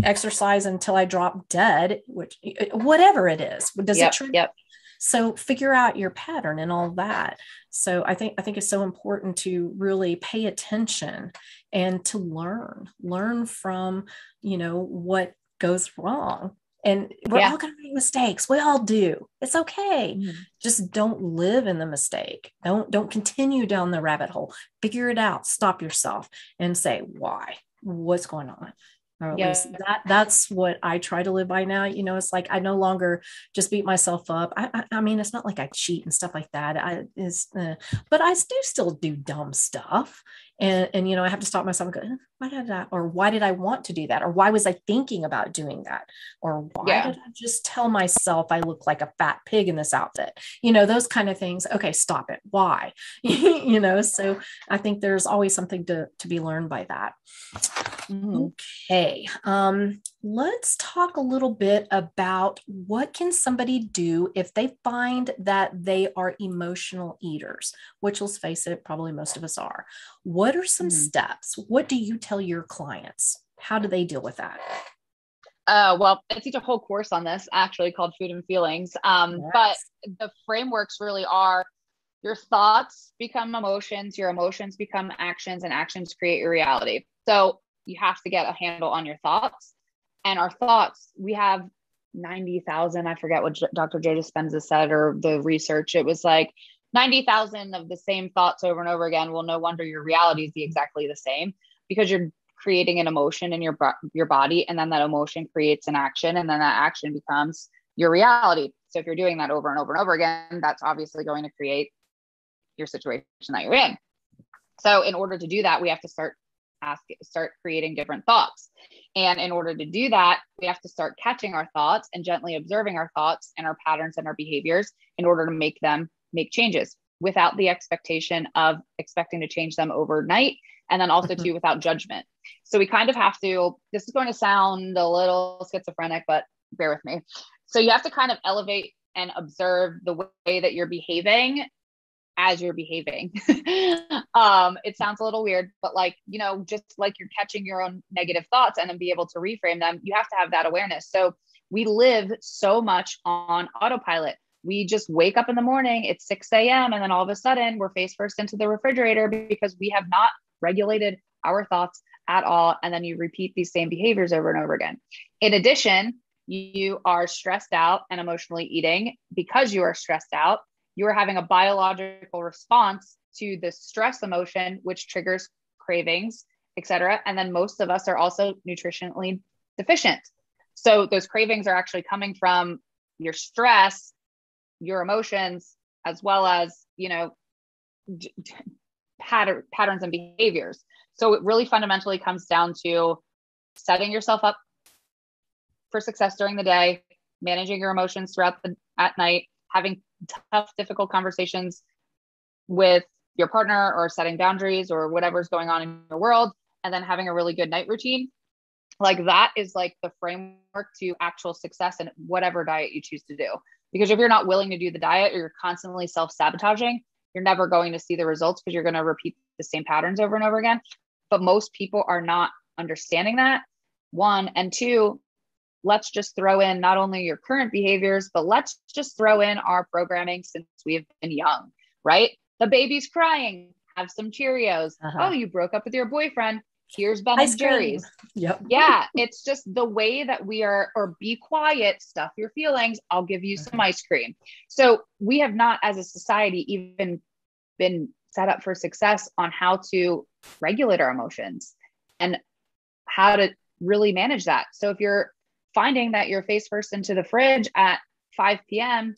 exercise until I drop dead? Which, uh, whatever it is, does yep, it trigger? Yep. So figure out your pattern and all that. So I think I think it's so important to really pay attention and to learn, learn from, you know, what goes wrong and we're yeah. all going to make mistakes we all do it's okay mm-hmm. just don't live in the mistake don't don't continue down the rabbit hole figure it out stop yourself and say why what's going on or at yeah. least that that's what I try to live by now. You know, it's like I no longer just beat myself up. I, I, I mean, it's not like I cheat and stuff like that. I is, uh, but I do still do dumb stuff, and and you know i have to stop myself and go why did I or why did I want to do that? Or why was I thinking about doing that? Or why yeah. did I just tell myself I look like a fat pig in this outfit? You know those kind of things. Okay stop it. Why? You know so I think there's always something to to be learned by that. Mm-hmm. okay um let's talk a little bit about what can somebody do if they find that they are emotional eaters which let's face it probably most of us are. What are some mm-hmm. steps what do you tell tell your clients? How do they deal with that? Uh, well, I teach a whole course on this actually called Food and Feelings. Um, yes. But the frameworks really are your thoughts become emotions, your emotions become actions, and actions create your reality. So you have to get a handle on your thoughts. And our thoughts, we have 90,000, I forget what Dr. Joe Dispenza said or the research. It was like 90,000 of the same thoughts over and over again. Well, no wonder your reality is the exactly the same because you're creating an emotion in your your body and then that emotion creates an action and then that action becomes your reality so if you're doing that over and over and over again that's obviously going to create your situation that you're in so in order to do that we have to start ask start creating different thoughts and in order to do that we have to start catching our thoughts and gently observing our thoughts and our patterns and our behaviors in order to make them make changes without the expectation of expecting to change them overnight and then also mm-hmm. too without judgment so we kind of have to this is going to sound a little schizophrenic but bear with me so you have to kind of elevate and observe the way that you're behaving as you're behaving um it sounds a little weird but like you know just like you're catching your own negative thoughts and then be able to reframe them you have to have that awareness so we live so much on autopilot. We just wake up in the morning, it's 6 a.m., and then all of a sudden we're face first into the refrigerator because we have not regulated our thoughts at all. And then you repeat these same behaviors over and over again. In addition, you are stressed out and emotionally eating because you are stressed out. You are having a biological response to the stress emotion, which triggers cravings, etc. And then most of us are also nutritionally deficient. So those cravings are actually coming from your stress, your emotions, as well as, you know, pattern, patterns and behaviors. So it really fundamentally comes down to setting yourself up for success during the day, managing your emotions throughout the at night, having tough, difficult conversations with your partner or setting boundaries or whatever's going on in your world, and then having a really good night routine. Like that is like the framework to actual success in whatever diet you choose to do. Because if you're not willing to do the diet or you're constantly self sabotaging, you're never going to see the results because you're going to repeat the same patterns over and over again. But most people are not understanding that. One, and two, let's just throw in not only your current behaviors, but let's just throw in our programming since we have been young, right? The baby's crying, have some Cheerios. Uh-huh. Oh, you broke up with your boyfriend. Here's Ben Ice and Jerry's. Yep. Yeah. It's just the way that we are, or be quiet, stuff your feelings. I'll give you some ice cream. So we have not, as a society, even been set up for success on how to regulate our emotions and how to really manage that. So if you're finding that you're face first into the fridge at 5 p.m.,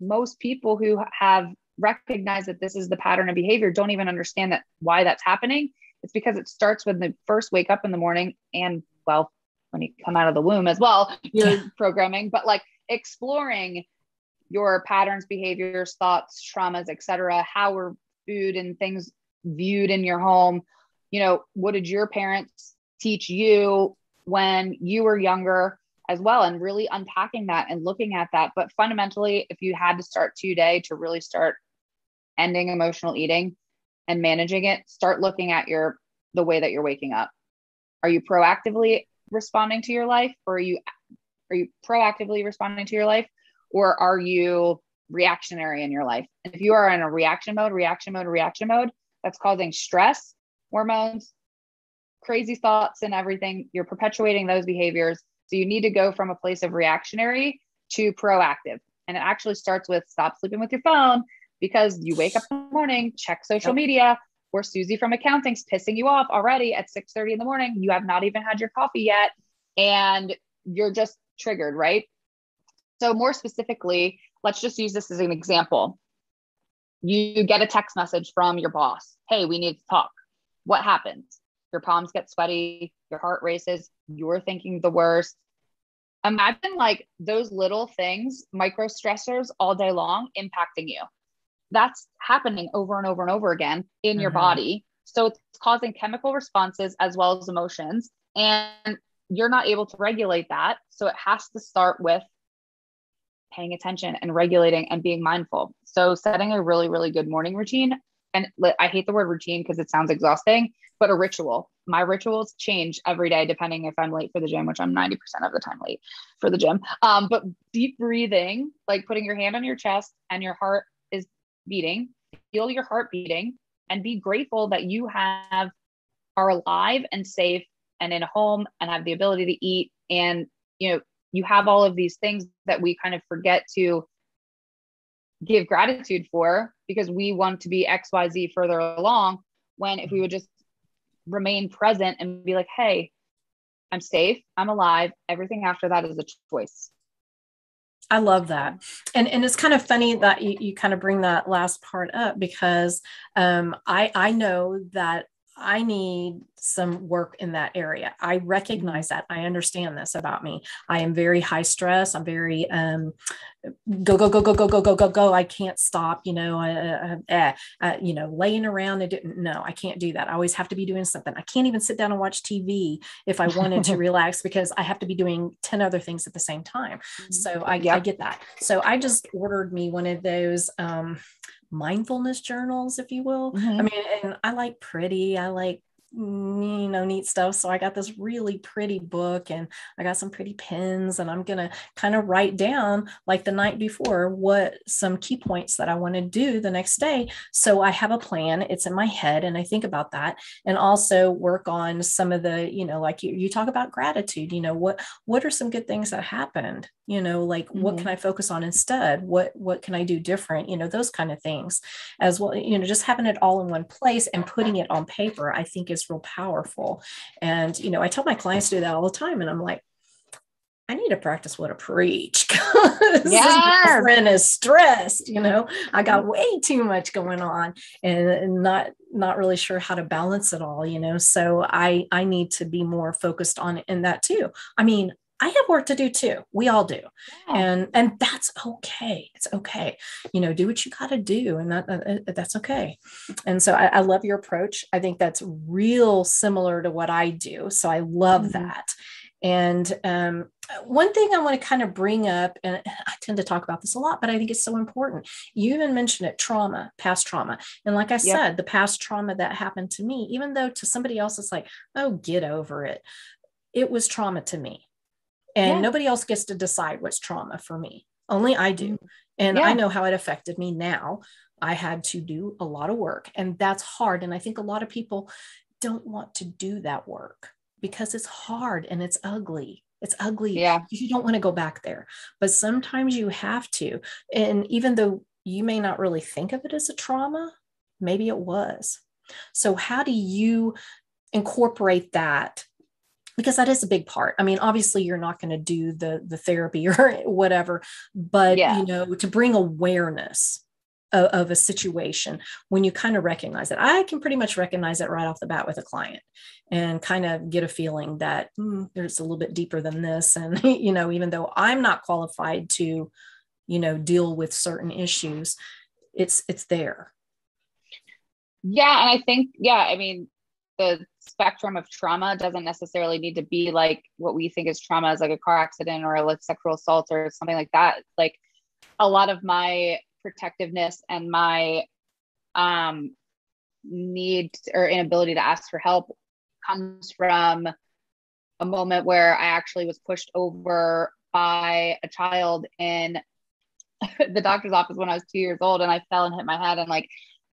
most people who have recognized that this is the pattern of behavior don't even understand that why that's happening. It's because it starts when they first wake up in the morning and well, when you come out of the womb as well, you're programming, but like exploring your patterns, behaviors, thoughts, traumas, etc. How were food and things viewed in your home? You know, what did your parents teach you? when you were younger as well and really unpacking that and looking at that but fundamentally if you had to start today to really start ending emotional eating and managing it start looking at your the way that you're waking up are you proactively responding to your life or are you are you proactively responding to your life or are you reactionary in your life and if you are in a reaction mode reaction mode reaction mode that's causing stress hormones crazy thoughts and everything. You're perpetuating those behaviors. So you need to go from a place of reactionary to proactive. And it actually starts with stop sleeping with your phone because you wake up in the morning, check social yep. media, or Susie from accounting's pissing you off already at 6 30 in the morning. You have not even had your coffee yet. And you're just triggered, right? So, more specifically, let's just use this as an example. You get a text message from your boss Hey, we need to talk. What happens? your palms get sweaty, your heart races, you're thinking the worst. Imagine like those little things, micro stressors all day long impacting you. That's happening over and over and over again in mm-hmm. your body. So it's causing chemical responses as well as emotions. And you're not able to regulate that. So it has to start with paying attention and regulating and being mindful. So setting a really, really good morning routine. And I hate the word routine because it sounds exhausting, but a ritual. My rituals change every day depending if I'm late for the gym, which I'm 90% of the time late for the gym. Um, but deep breathing, like putting your hand on your chest and your heart beating, feel your heart beating and be grateful that you have are alive and safe and in a home and have the ability to eat and you know you have all of these things that we kind of forget to give gratitude for because we want to be xyz further along when if we would just remain present and be like, hey, I'm safe, I'm alive. Everything after that is a choice. I love that. And and it's kind of funny that you, you kind of bring that last part up because um, I I know that I need some work in that area. I recognize that. I understand this about me. I am very high stress. I'm very um, go go go go go go go go go. I can't stop. You know, uh, uh, uh, you know, laying around. I didn't. No, I can't do that. I always have to be doing something. I can't even sit down and watch TV if I wanted to relax because I have to be doing ten other things at the same time. So I, yep. I get that. So I just ordered me one of those. Um, mindfulness journals, if you will. Mm-hmm. I mean, and I like pretty, I like you know neat stuff. So i got this really pretty book and i got some pretty pens and i'm going to kind of write down like the night before what some key points that i want to do the next day. So i have a plan it's in my head and i think about that and also work on some of the you know like you, you talk about gratitude you know what what are some good things that happened? You know like mm-hmm. what can i focus on instead? What what can i do different? You know those kind of things as well you know just having it all in one place and putting it on paper i think is real powerful and you know i tell my clients to do that all the time and i'm like I need to practice what I preach because yes. my friend is stressed. You know, I got mm-hmm. way too much going on and not not really sure how to balance it all. You know, so I I need to be more focused on in that too. I mean, I have work to do too. We all do. Yeah. And and that's okay. It's okay. You know, do what you got to do and that, that, that's okay. And so I, I, love your approach. I think that's real similar to what I do. So I love mm-hmm. that. And um, one thing I want to kind of bring up, and I tend to talk about this a lot, but I think it's so important. You even mentioned it trauma, past trauma. And like I yep. said, the past trauma that happened to me, even though to somebody else it's like, oh, get over it, it was trauma to me and yeah. nobody else gets to decide what's trauma for me. Only i do. Mm-hmm. and yeah. i know how it affected me now. I had to do a lot of work and that's hard and i think a lot of people don't want to do that work because it's hard and it's ugly. It's ugly yeah. you don't want to go back there. But sometimes you have to and even though you may not really think of it as a trauma maybe it was. So how do you incorporate that because that is a big part. I mean, obviously you're not going to do the the therapy or whatever, but yeah. you know, to bring awareness of, of, a situation when you kind of recognize it. I can pretty much recognize it right off the bat with a client and kind of get a feeling that mm, there's a little bit deeper than this and you know, even though I'm not qualified to you know, deal with certain issues, it's it's there. Yeah, and I think yeah, I mean, the spectrum of trauma doesn't necessarily need to be like what we think is trauma as like a car accident or like sexual assault or something like that. Like a lot of my protectiveness and my um need or inability to ask for help comes from a moment where i actually was pushed over by a child in the doctor's office when i was two years old and i fell and hit my head and like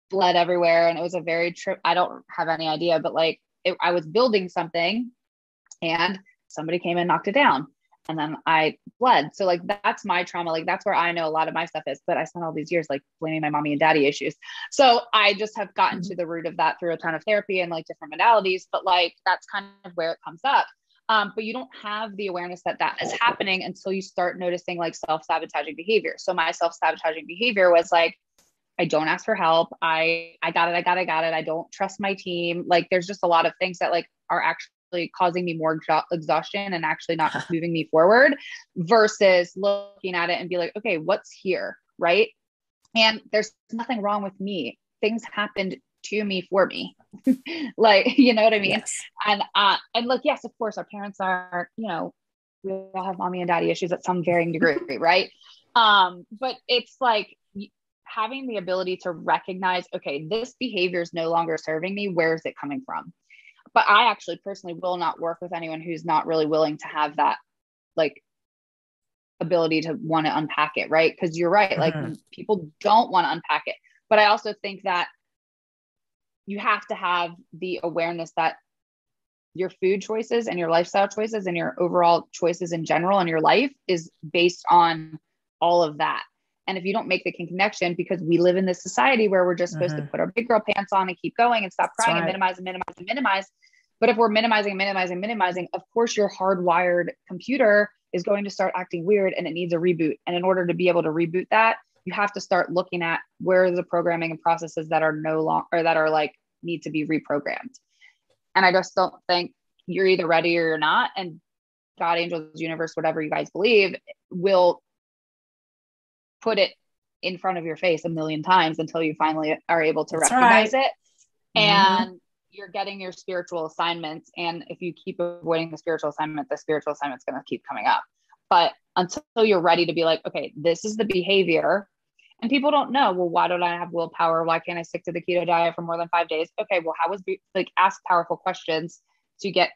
bled everywhere and it was a very trip i don't have any idea but like it, i was building something and somebody came and knocked it down and then i bled so like that's my trauma. Like that's where i know a lot of my stuff is but i spent all these years like blaming my mommy and daddy issues. So i just have gotten to the root of that through a ton of therapy and like different modalities but like that's kind of where it comes up. Um, but you don't have the awareness that that is happening until you start noticing like self-sabotaging behavior. So my self-sabotaging behavior was like I don't ask for help. I I got it. I got it. I got it. I don't trust my team. Like there's just a lot of things that like are actually causing me more exhaustion and actually not moving me forward versus looking at it and be like, okay, what's here, right? And there's nothing wrong with me. Things happened to me for me. like, you know what I mean? Yes. And uh and look, yes, of course our parents are, you know, we all have mommy and daddy issues at some varying degree, right? Um but it's like having the ability to recognize, okay, this behavior is no longer serving me. Where is it coming from? But I actually personally will not work with anyone who's not really willing to have that like ability to want to unpack it, right? Because you're right, like mm-hmm. people don't want to unpack it. But I also think that you have to have the awareness that your food choices and your lifestyle choices and your overall choices in general in your life is based on all of that. And if you don't make the connection, because we live in this society where we're just supposed mm-hmm. to put our big girl pants on and keep going and stop crying right. and minimize and minimize and minimize. But if we're minimizing, minimizing, minimizing, of course, your hardwired computer is going to start acting weird and it needs a reboot. And in order to be able to reboot that, you have to start looking at where the programming and processes that are no longer or that are like need to be reprogrammed. And I just don't think you're either ready or you're not. And God, angels, universe, whatever you guys believe, will put it in front of your face a million times until you finally are able to That's recognize right. it. Mm-hmm. And mm-hmm. you're getting your spiritual assignments. And if you keep avoiding the spiritual assignment, the spiritual assignment's going to keep coming up. But until you're ready to be like, okay, this is the behavior. And people don't know, well, why don't I have willpower? Why can't I stick to the keto diet for more than five days? Okay, well, how was like ask powerful questions to get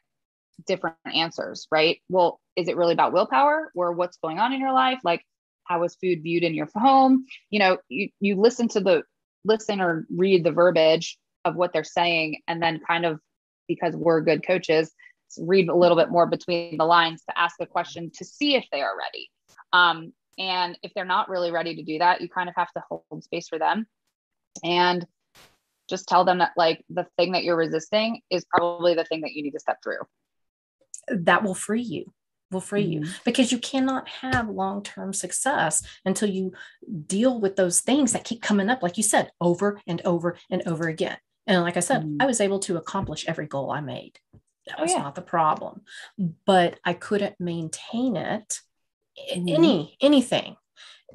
different answers, right? Well, is it really about willpower or what's going on in your life? Like, how is food viewed in your home? You know, you, you listen to the listen or read the verbiage of what they're saying, and then kind of because we're good coaches, read a little bit more between the lines to ask a question to see if they are ready. Um, and if they're not really ready to do that, you kind of have to hold space for them and just tell them that like the thing that you're resisting is probably the thing that you need to step through. That will free you will free mm-hmm. you because you cannot have long-term success until you deal with those things that keep coming up like you said over and over and over again and like i said mm-hmm. i was able to accomplish every goal i made that oh, was oh, yeah. not the problem but i couldn't maintain it mm-hmm. any anything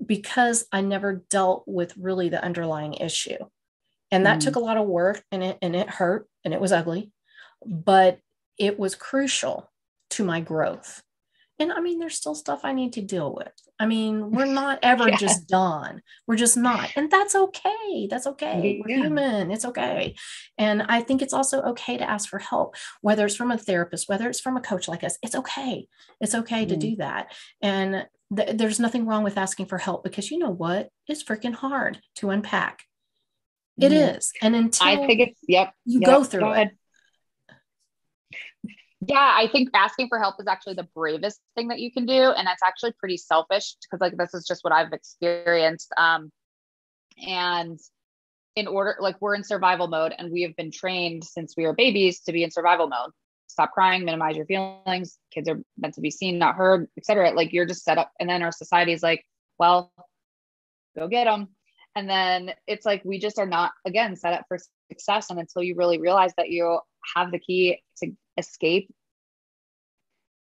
because i never dealt with really the underlying issue and that took mm. a lot of work and it and it hurt and it was ugly but it was crucial to my growth and I mean, there's still stuff I need to deal with. I mean, we're not ever yeah. just done. We're just not. And that's okay. That's okay. Yeah. We're human. It's okay. And I think it's also okay to ask for help, whether it's from a therapist, whether it's from a coach like us. It's okay. It's okay mm. to do that. And th- there's nothing wrong with asking for help because you know what? It's freaking hard to unpack. It mm. is. And until I think it's, yep. You yep, go through go it yeah, I think asking for help is actually the bravest thing that you can do. And that's actually pretty selfish because, like, this is just what I've experienced. Um, and in order, like, we're in survival mode and we have been trained since we were babies to be in survival mode. Stop crying, minimize your feelings. Kids are meant to be seen, not heard, etc. Like, you're just set up. And then our society is like, well, go get them. And then it's like, we just are not, again, set up for success. And until you really realize that you have the key to escape,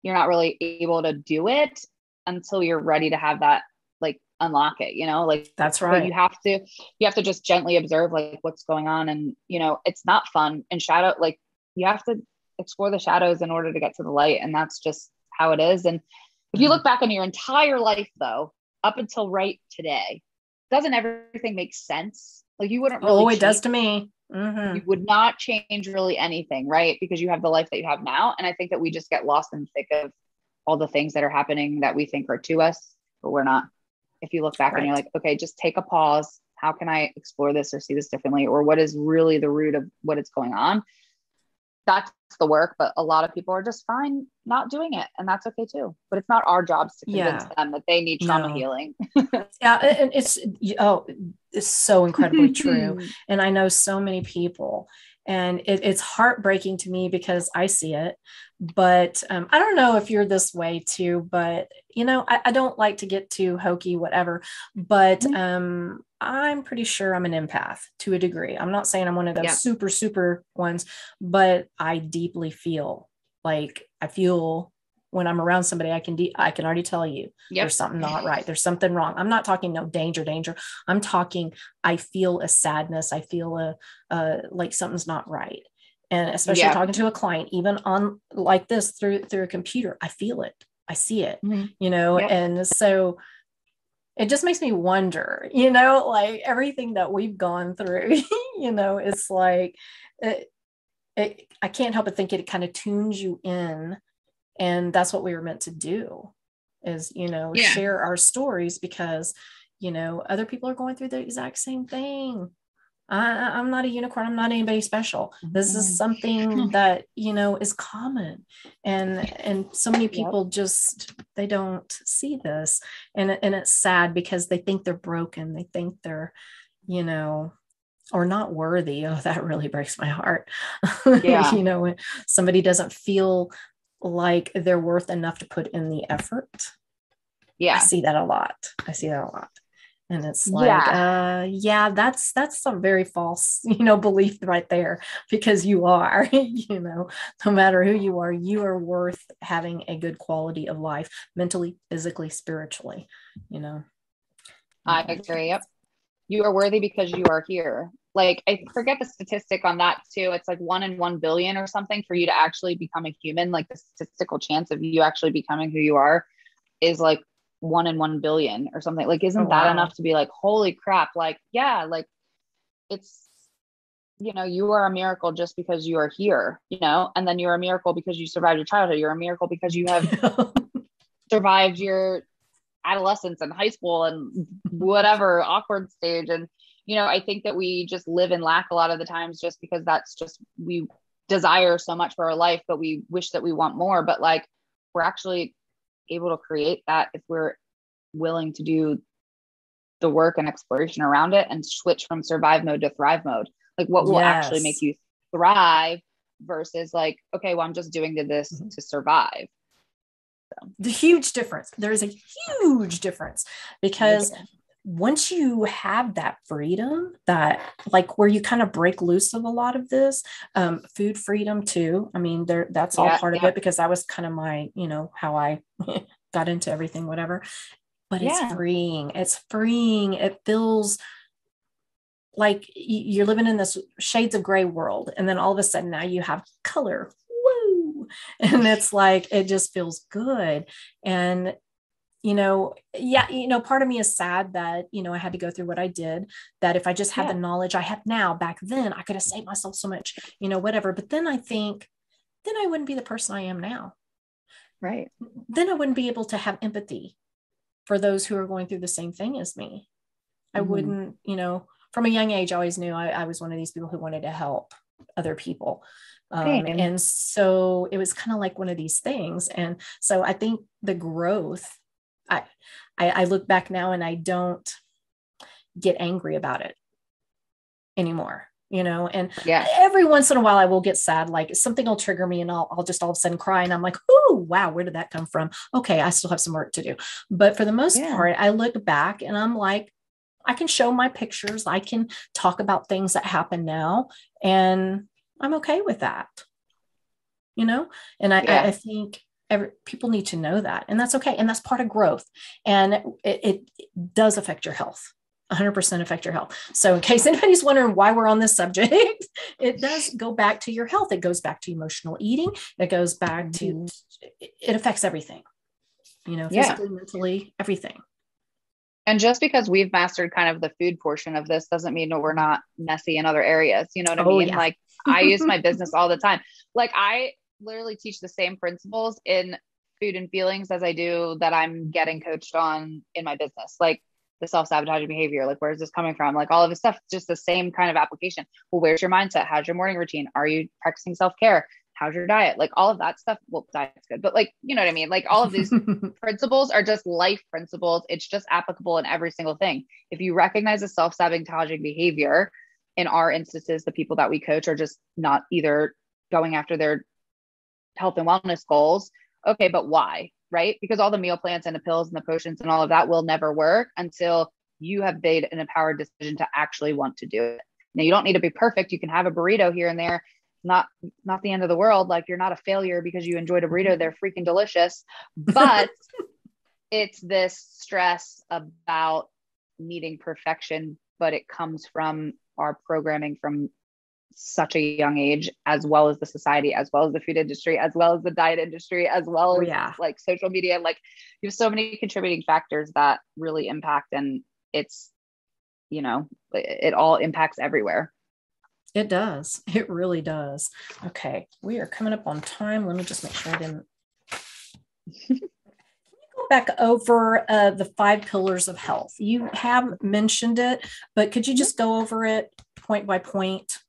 you're not really able to do it until you're ready to have that like unlock it, you know? Like that's right. You have to you have to just gently observe like what's going on and you know, it's not fun and shadow like you have to explore the shadows in order to get to the light and that's just how it is and if you mm-hmm. look back on your entire life though, up until right today, doesn't everything make sense? Like you wouldn't really Oh, it does to me. Mm-hmm. You would not change really anything, right? Because you have the life that you have now. And I think that we just get lost in the thick of all the things that are happening that we think are to us, but we're not. If you look back right. and you're like, okay, just take a pause. How can I explore this or see this differently? Or what is really the root of what is going on? That's the work, but a lot of people are just fine not doing it. And that's okay too. But it's not our jobs to convince yeah. them that they need trauma no. healing. yeah. And it's, oh, it's so incredibly true. And I know so many people, and it, it's heartbreaking to me because I see it. But um, I don't know if you're this way too, but you know, I, I don't like to get too hokey, whatever. But mm-hmm. um, I'm pretty sure I'm an empath to a degree. I'm not saying I'm one of those yeah. super, super ones, but I deeply feel like I feel when I'm around somebody, I can de- I can already tell you yep. there's something not right. There's something wrong. I'm not talking no danger, danger. I'm talking. I feel a sadness. I feel a, a like something's not right. And especially talking to a client, even on like this through through a computer, I feel it. I see it. Mm-hmm. You know, yep. and so it just makes me wonder. You know, like everything that we've gone through. you know, it's like. It, it, I can't help but think it, kind of tunes you in and that's what we were meant to do is you know yeah. share our stories because you know other people are going through the exact same thing I, am not a unicorn. I'm not anybody special. This is mm-hmm. something that you know is common, and and so many people yep. just they don't see this, and and it's sad because they think they're broken. They think they're, you know, or not worthy. Oh, that really breaks my heart. Yeah. you know, when somebody doesn't feel like they're worth enough to put in the effort. Yeah. I see that a lot. I see that a lot. And it's like, yeah. uh, yeah, that's that's a very false, you know, belief right there because you are, you know, no matter who you are, you are worth having a good quality of life, mentally, physically, spiritually, you know. I agree. Yep. You are worthy because you are here like I forget the statistic on that too. It's like one in one billion or something for you to actually become a human. Like the statistical chance of you actually becoming who you are is like one in one billion or something. Like, isn't Oh, that wow. enough to be like, holy crap? Like, yeah, like it's, you know, you are a miracle just because you are here, you know, and then you're a miracle because you survived your childhood. You're a miracle because you have survived your adolescence and high school and whatever awkward stage. And, you know, I think that we just live in lack a lot of the times just because that's just, we desire so much for our life, but we wish that we want more. But like, we're actually able to create that if we're willing to do the work and exploration around it and switch from survive mode to thrive mode. Like, what will actually make you thrive versus like, okay, well, I'm just doing this Mhm. to survive. the huge difference. There is a huge difference because once you have that freedom that like where you kind of break loose of a lot of this um, food freedom too i mean there that's all Yeah, part of it because that was kind of my you know how i got into everything whatever. But it's freeing it's freeing it feels like you're living in this shades of gray world and then all of a sudden now you have color woo! And it's like it just feels good. And you know yeah you know part of me is sad that you know i had to go through what i did that if i just had Yeah. the knowledge i have now back then i could have saved myself so much you know whatever but then i think then i wouldn't be the person i am now Right. then i wouldn't be able to have empathy for those who are going through the same thing as me i Mhm. wouldn't you know from a young age i always knew I, I was one of these people who wanted to help other people um, and so it was kind of like one of these things and so i think the growth I, I i look back now and i don't get angry about it anymore you know and Yeah. every once in a while I will get sad, like something will trigger me and I'll, I'll just all of a sudden cry. And I'm like, oh, wow, where did that come from? Okay, I still have some work to do. But for the most Yeah. part, I look back and I'm like, I can show my pictures, I can talk about things that happen now, and I'm okay with that. You know, and I, Yeah. I, I think every, people need to know that, and that's okay. And that's part of growth. And it, it does affect your health. 100% affect your health. So, in case anybody's wondering why we're on this subject, it does go back to your health. It goes back to emotional eating. It goes back to, Mhm. it affects everything, you know, Yeah. mentally, everything. And just because we've mastered kind of the food portion of this doesn't mean that we're not messy in other areas. You know what I Oh, mean? yeah. Like I use my business all the time. Like I literally teach the same principles in food and feelings as I do that I'm getting coached on in my business. Like the self-sabotaging behavior, like where's this coming from? Like all of this stuff, just the same kind of application. Well, where's your mindset? How's your morning routine? Are you practicing self-care? How's your diet? Like all of that stuff. Well, diet's good, but like, you know what I mean? Like all of these principles are just life principles. It's just applicable in every single thing. If you recognize a self sabotaging behavior, in our instances, the people that we coach are just not either going after their health and wellness goals. Okay, but why? Right? Because all the meal plans and the pills and the potions and all of that will never work until you have made an empowered decision to actually want to do it. Now, you don't need to be perfect. You can have a burrito here and there. Not not the end of the world. Like you're not a failure because you enjoyed a burrito. Mm-hmm. They're freaking delicious but it's this stress about needing perfection but it comes from our programming from such a young age as well as the society as well as the food industry as well as the diet industry as well Oh, as yeah. like social media like you have so many contributing factors that really impact and it's you know it, it all impacts everywhere It does. It really does. Okay, we are coming up on time. Let me just make sure I didn't. Can you go back over uh, the five pillars of health? You have mentioned it, but could you just go over it point by point,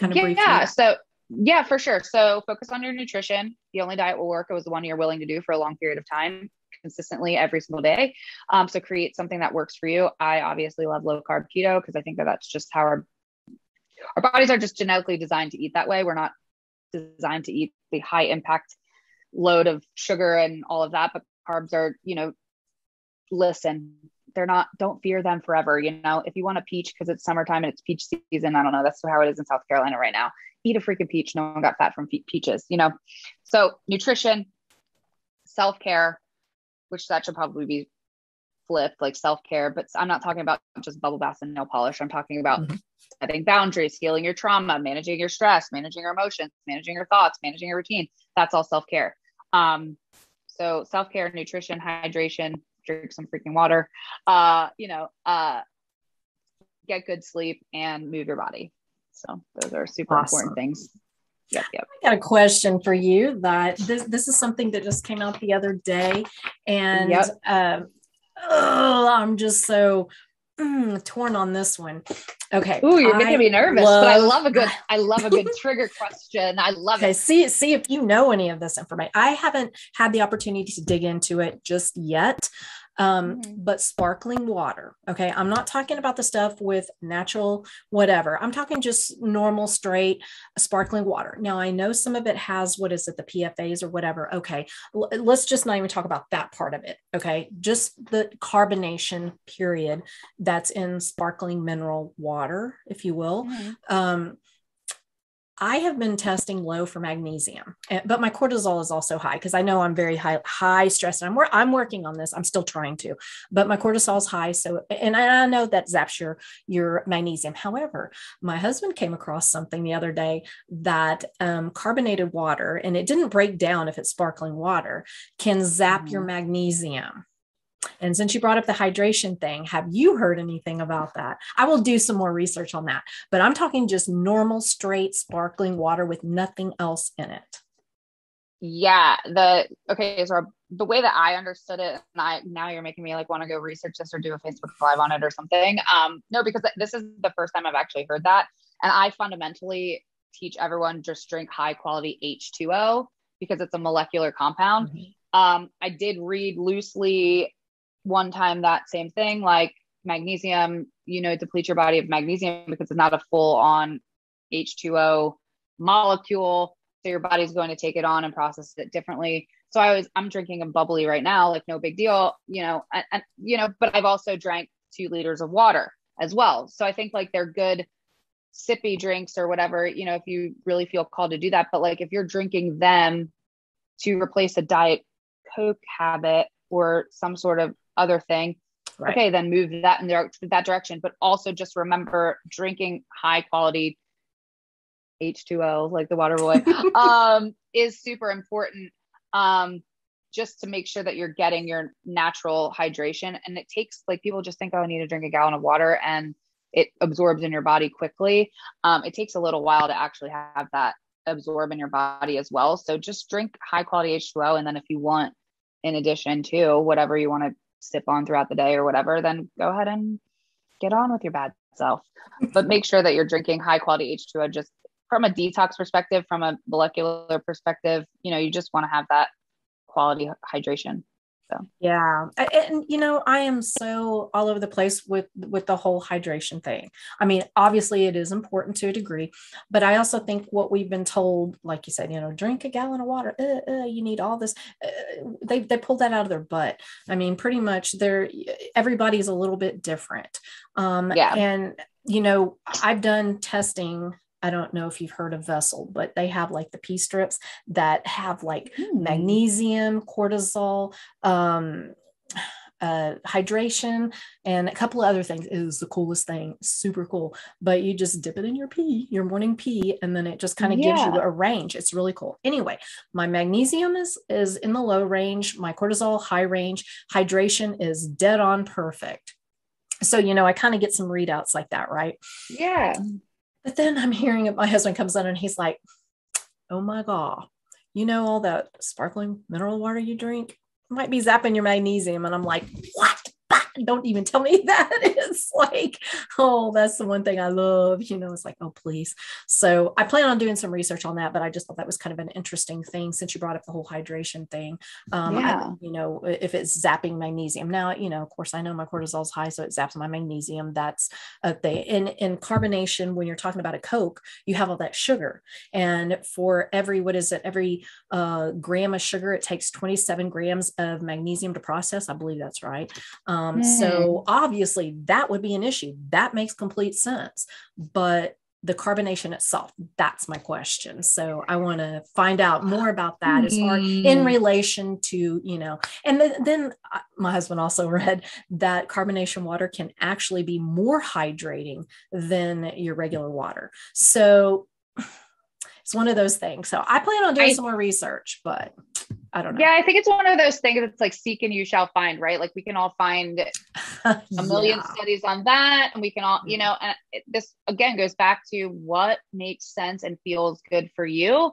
kind of yeah, briefly? yeah. So yeah, for sure. So focus on your nutrition. The only diet will work. It was the one you're willing to do for a long period of time, consistently every single day. Um, so create something that works for you. I obviously love low carb keto because I think that that's just how our our bodies are just genetically designed to eat that way. We're not designed to eat the high impact load of sugar and all of that, but carbs are, you know, listen, they're not, don't fear them forever. You know, if you want a peach because it's summertime and it's peach season, I don't know, that's how it is in South Carolina right now. Eat a freaking peach. No one got fat from pe- peaches, you know? So nutrition, self care, which that should probably be flipped, like self care, but I'm not talking about just bubble baths and nail polish. I'm talking about Mhm. setting boundaries, healing your trauma, managing your stress, managing your emotions, managing your thoughts, managing your routine. That's all self care. Um, so self care, nutrition, hydration, drink some freaking water. Uh, you know, uh, get good sleep and move your body. So those are super awesome. important things. Yep, yep. I got a question for you that this, this is something that just came out the other day. And yep. uh, oh, I'm just so mm, torn on this one. Okay. Ooh, you're making me nervous, love, but I love a good, I love a good trigger question. I love okay, it. See, see if you know any of this information. I haven't had the opportunity to dig into it just yet um, mm-hmm. but sparkling water. Okay. I'm not talking about the stuff with natural whatever. I'm talking just normal, straight sparkling water. Now, I know some of it has what is it, the PFAs or whatever. Okay. L- let's just not even talk about that part of it. Okay. Just the carbonation period that's in sparkling mineral water, if you will. Mm-hmm. Um, I have been testing low for magnesium, eh, but my cortisol is also high because I know I'm very high, high stress. And I'm, I'm working on this. I'm still trying to, but my cortisol is high. So, and I know that zaps your, your magnesium. However, my husband came across something the other day that um, carbonated water, and it didn't break down if it's sparkling water, can zap mm-hmm. your magnesium. And since you brought up the hydration thing, have you heard anything about that? I will do some more research on that, but I'm talking just normal, straight, sparkling water with nothing else in it. Yeah. The okay, so the way that I understood it, and I now you're making me like want to go research this or do a Facebook live on it or something. Um, no, because this is the first time I've actually heard that. And I fundamentally teach everyone just drink high quality H2O because it's a molecular compound. Mm-hmm. Um, I did read loosely one time that same thing, like magnesium, you know, deplete your body of magnesium because it's not a full on H2O molecule. So your body's going to take it on and process it differently. So I was, I'm drinking a bubbly right now, like no big deal, you know, and, and you know, but I've also drank two liters of water as well. So I think like they're good sippy drinks or whatever, you know, if you really feel called to do that. But like if you're drinking them to replace a diet Coke habit or some sort of other thing. Right. okay then move that in that direction but also just remember drinking high quality h2o like the water boy um, is super important um, just to make sure that you're getting your natural hydration. And it takes like people just think oh i need to drink a gallon of water and it absorbs in your body quickly. Um, it takes a little while to actually have that absorb in your body as well. So just drink high quality h2o and then if you want in addition to whatever you want to sip on throughout the day or whatever, then go ahead and get on with your bad self. but make sure that you're drinking high quality H2O just from a detox perspective, from a molecular perspective, you know, you just want to have that quality hydration. So yeah, and you know, I am so all over the place with with the whole hydration thing. I mean, obviously, it is important to a degree, but I also think what we've been told, like you said, you know, drink a gallon of water. Uh, uh, you need all this. Uh, they they pulled that out of their butt. I mean, pretty much, they're everybody's a little bit different. Um, yeah, and you know, I've done testing I don't know if you've heard of Vessel, but they have like the pee strips that have like mm. magnesium, cortisol, um, uh, hydration, and a couple of other things. It is the coolest thing, super cool. But you just dip it in your pee, your morning pee, and then it just kind of yeah. gives you a range. It's really cool. Anyway, my magnesium is is in the low range, my cortisol high range, hydration is dead on perfect. So you know, I kind of get some readouts like that, right? Yeah. But then I'm hearing it. My husband comes in and he's like, "Oh my god, you know all that sparkling mineral water you drink might be zapping your magnesium." And I'm like, "What?" don't even tell me that. It's like, oh, that's the one thing I love. You know, it's like, oh, please. So I plan on doing some research on that, but I just thought that was kind of an interesting thing since you brought up the whole hydration thing. Um, yeah. I, you know, if it's zapping magnesium. Now, you know, of course, I know my cortisol is high, so it zaps my magnesium. That's a thing. In in carbonation, when you're talking about a Coke, you have all that sugar, and for every what is it, every uh, gram of sugar, it takes 27 grams of magnesium to process. I believe that's right. Um, mm. So obviously that would be an issue. That makes complete sense. But the carbonation itself, that's my question. So I want to find out more about that as far in mm. relation to, you know, and then, then uh, my husband also read that carbonation water can actually be more hydrating than your regular water. So it's one of those things. So I plan on doing I, some more research, but I don't know. Yeah, I think it's one of those things that's like seek and you shall find, right? Like we can all find a million yeah. studies on that, and we can all, you mm-hmm. know, and it, this again goes back to what makes sense and feels good for you.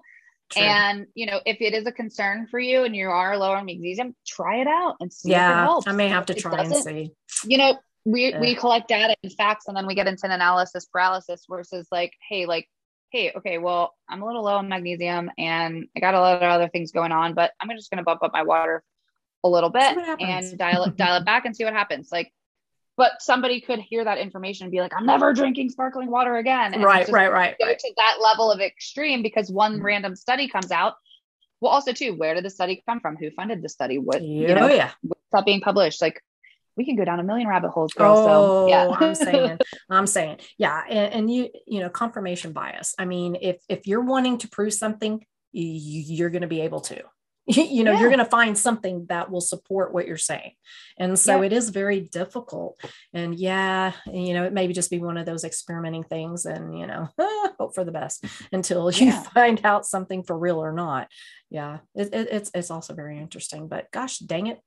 True. And you know, if it is a concern for you and you are low on magnesium, try it out and see yeah, if it helps. I may have to try and see. You know, we we collect data and facts, and then we get into an analysis paralysis versus like, hey, like, hey, okay, well, I'm a little low on magnesium, and I got a lot of other things going on, but I'm just going to bump up my water a little bit and dial it dial it back and see what happens. Like but somebody could hear that information and be like, I'm never drinking sparkling water again. And right, right, right. Go right. to that level of extreme because one mm-hmm. random study comes out. Well, also too, where did the study come from? Who funded the study? What yeah, you know, yeah. what's that being published? Like we can go down a million rabbit holes, girl. Oh, so yeah, I'm saying, I'm saying, yeah, and, and, you, you know, confirmation bias. I mean, if if you're wanting to prove something, you, you're going to be able to. you know yeah. you're going to find something that will support what you're saying and so yeah. it is very difficult and yeah you know it may just be one of those experimenting things and you know hope for the best until you yeah. find out something for real or not yeah it, it, it's it's also very interesting but gosh dang it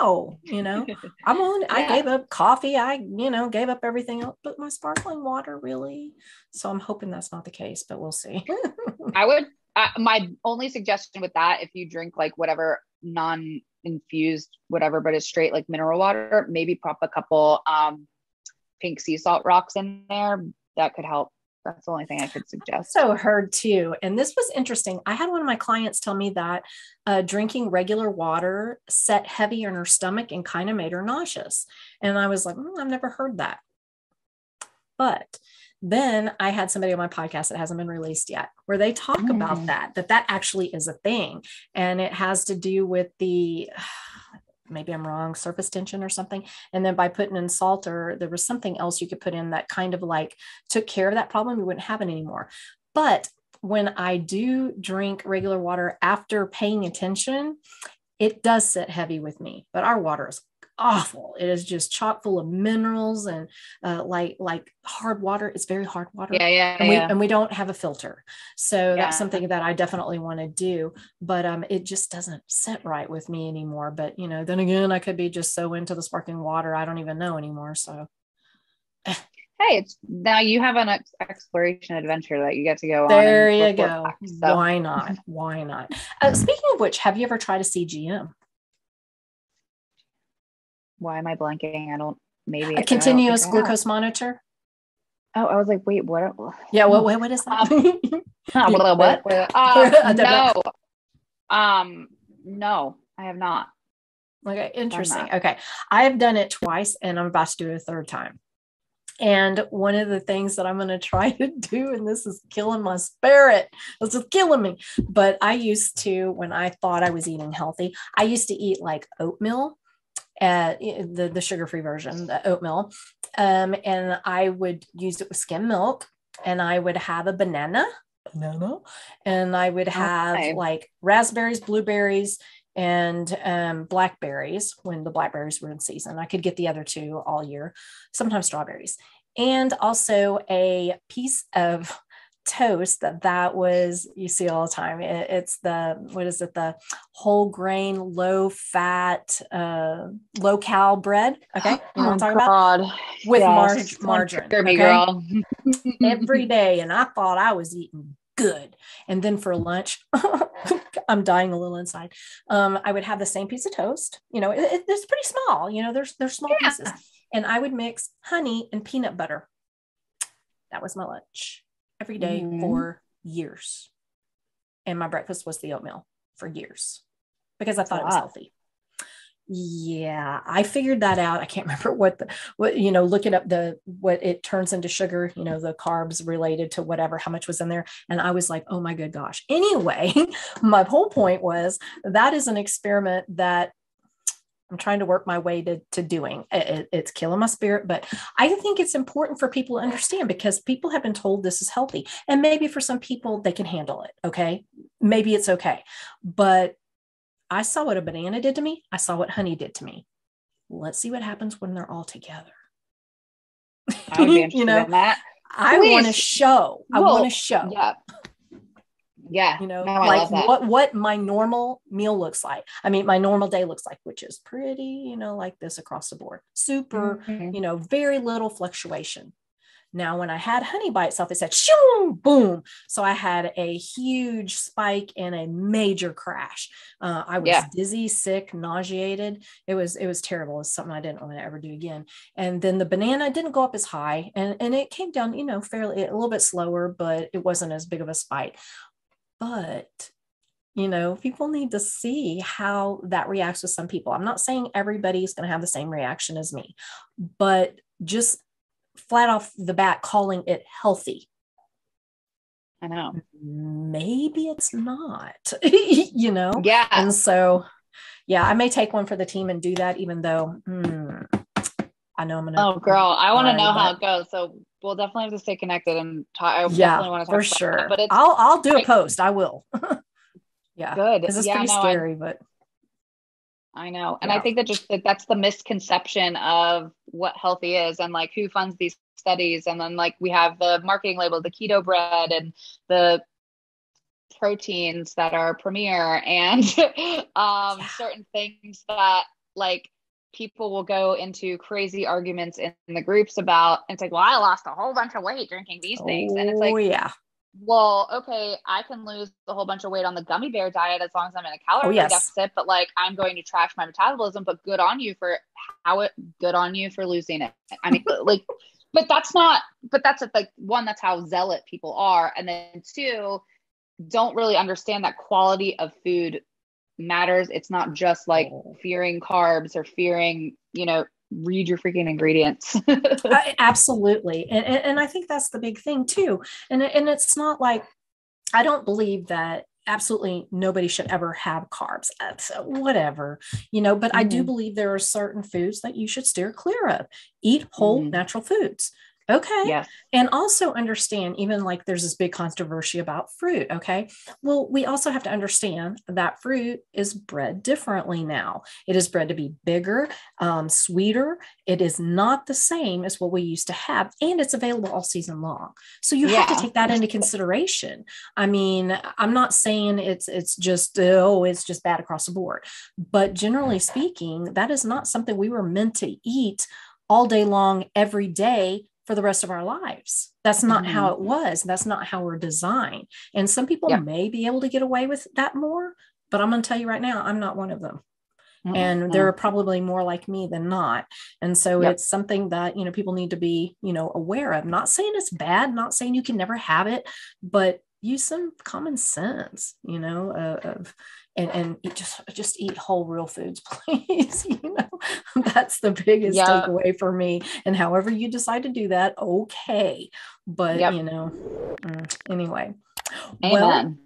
no you know i'm on i gave up coffee i you know gave up everything else but my sparkling water really so i'm hoping that's not the case but we'll see i would uh, my only suggestion with that, if you drink like whatever non infused whatever, but it's straight like mineral water, maybe pop a couple um, pink sea salt rocks in there. That could help. That's the only thing I could suggest. So heard too, and this was interesting. I had one of my clients tell me that uh, drinking regular water set heavy in her stomach and kind of made her nauseous. And I was like, mm, I've never heard that. But then I had somebody on my podcast that hasn't been released yet where they talk mm. about that, that that actually is a thing. And it has to do with the, maybe I'm wrong, surface tension or something. And then by putting in salt or there was something else you could put in that kind of like took care of that problem, we wouldn't have it anymore. But when I do drink regular water after paying attention, it does sit heavy with me, but our water is awful. It is just chock full of minerals and uh, like like hard water. It's very hard water. Yeah, yeah, and yeah. we and we don't have a filter, so yeah. that's something that I definitely want to do. But um, it just doesn't sit right with me anymore. But you know, then again, I could be just so into the sparkling water, I don't even know anymore. So. hey, it's now you have an ex- exploration adventure that you get to go there on. There you go. Back, so. Why not? Why not? Uh, speaking of which, have you ever tried a CGM? Why am I blanking? I don't maybe a continuous glucose monitor. Oh, I was like, wait, what? Yeah, what? What, what is that? Um, what? what? Uh, no, um, no, I have not. Okay, interesting. Okay, I have done it twice, and I'm about to do it a third time. And one of the things that I'm going to try to do, and this is killing my spirit, this is killing me. But I used to, when I thought I was eating healthy, I used to eat like oatmeal uh, the, the sugar-free version, the oatmeal. Um, and I would use it with skim milk and I would have a banana, banana, and I would have okay. like raspberries, blueberries, and um, blackberries when the blackberries were in season. I could get the other two all year, sometimes strawberries, and also a piece of toast that that was you see all the time it, it's the what is it the whole grain low fat uh low cal bread okay you know oh, what i'm talking God. about with yes. mar- margarine okay? girl. every day and i thought i was eating good and then for lunch i'm dying a little inside um i would have the same piece of toast you know it, it, it's pretty small you know there's there's small yeah. pieces and i would mix honey and peanut butter that was my lunch every day mm-hmm. for years. And my breakfast was the oatmeal for years because I thought wow. it was healthy. Yeah, I figured that out. I can't remember what the what you know, looking up the what it turns into sugar, you know, the carbs related to whatever, how much was in there. And I was like, oh my good gosh. Anyway, my whole point was that is an experiment that I'm trying to work my way to, to doing. It, it's killing my spirit, but I think it's important for people to understand because people have been told this is healthy. And maybe for some people, they can handle it. Okay. Maybe it's okay. But I saw what a banana did to me. I saw what honey did to me. Let's see what happens when they're all together. I would be interested you know, in that. I want to show. I want to show. Yeah. Yeah. You know, no, like what what my normal meal looks like. I mean, my normal day looks like, which is pretty, you know, like this across the board. Super, mm-hmm. you know, very little fluctuation. Now, when I had honey by itself, it said shoo, boom. So I had a huge spike and a major crash. Uh, I was yeah. dizzy, sick, nauseated. It was it was terrible. It's something I didn't want to ever do again. And then the banana didn't go up as high, and and it came down, you know, fairly a little bit slower, but it wasn't as big of a spike. But you know people need to see how that reacts with some people i'm not saying everybody's going to have the same reaction as me but just flat off the bat calling it healthy. I know. Maybe it's not, you know? Yeah. And so, yeah, I may take one for the team and do that, even though hmm, I know I'm going to. Oh, girl, I want to know but... how it goes. So we'll definitely have to stay connected and talk. I yeah, definitely want to talk for sure. That, but it's, I'll, I'll do a post. I will. yeah. Good. This is yeah, pretty no, scary, I, but. I know. And yeah. I think that just that that's the misconception of what healthy is and like who funds these studies. And then like we have the marketing label, the keto bread and the proteins that are premier and um, yeah. certain things that like people will go into crazy arguments in, in the groups about and it's like, well, I lost a whole bunch of weight drinking these things. And it's oh, like, oh, yeah well, okay, I can lose a whole bunch of weight on the gummy bear diet as long as I'm in a oh, calorie oh, yes. deficit, but like I'm going to trash my metabolism, but good on you for how it good on you for losing it. I mean, like, but that's not, but that's like one, that's how zealot people are. And then two, don't really understand that quality of food matters. It's not just like oh. fearing carbs or fearing, you know, read your freaking ingredients. absolutely. And, and I think that's the big thing too. And, and it's not like, I don't believe that absolutely nobody should ever have carbs That's, whatever you know but mm-hmm. i do mm-hmm. believe there are certain foods that you should steer clear of eat whole mm-hmm. natural foods Okay. Yes. And also understand, even like there's this big controversy about fruit. Okay. Well, we also have to understand that fruit is bred differently now. It is bred to be bigger, um, sweeter. It is not the same as what we used to have, and it's available all season long. So you yeah. have to take that into consideration. I mean, I'm not saying it's it's just oh, it's just bad across the board, but generally speaking, that is not something we were meant to eat all day long every day for the rest of our lives. That's not mm-hmm. how it was. That's not how we're designed. And some people yeah. may be able to get away with that more, but I'm going to tell you right now, I'm not one of them. Mm-hmm. And there are probably more like me than not. And so yep. it's something that, you know, people need to be, you know, aware of. Not saying it's bad, not saying you can never have it, but use some common sense, you know, uh, of and and eat, just just eat whole real foods, please. you know, that's the biggest yep. takeaway for me. And however you decide to do that, okay. But yep. you know, mm, anyway. Amen. Well,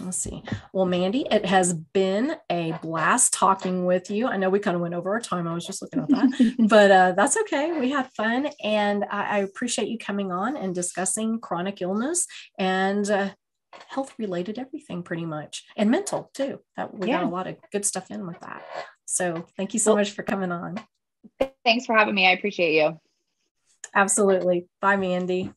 Let's see. Well, Mandy, it has been a blast talking with you. I know we kind of went over our time. I was just looking at that, but uh, that's okay. We had fun, and I, I, appreciate you coming on and discussing chronic illness and uh, health related everything pretty much and mental too. That we yeah. got a lot of good stuff in with that. So thank you so well, much for coming on. Thanks for having me. I appreciate you. Absolutely. Bye mandy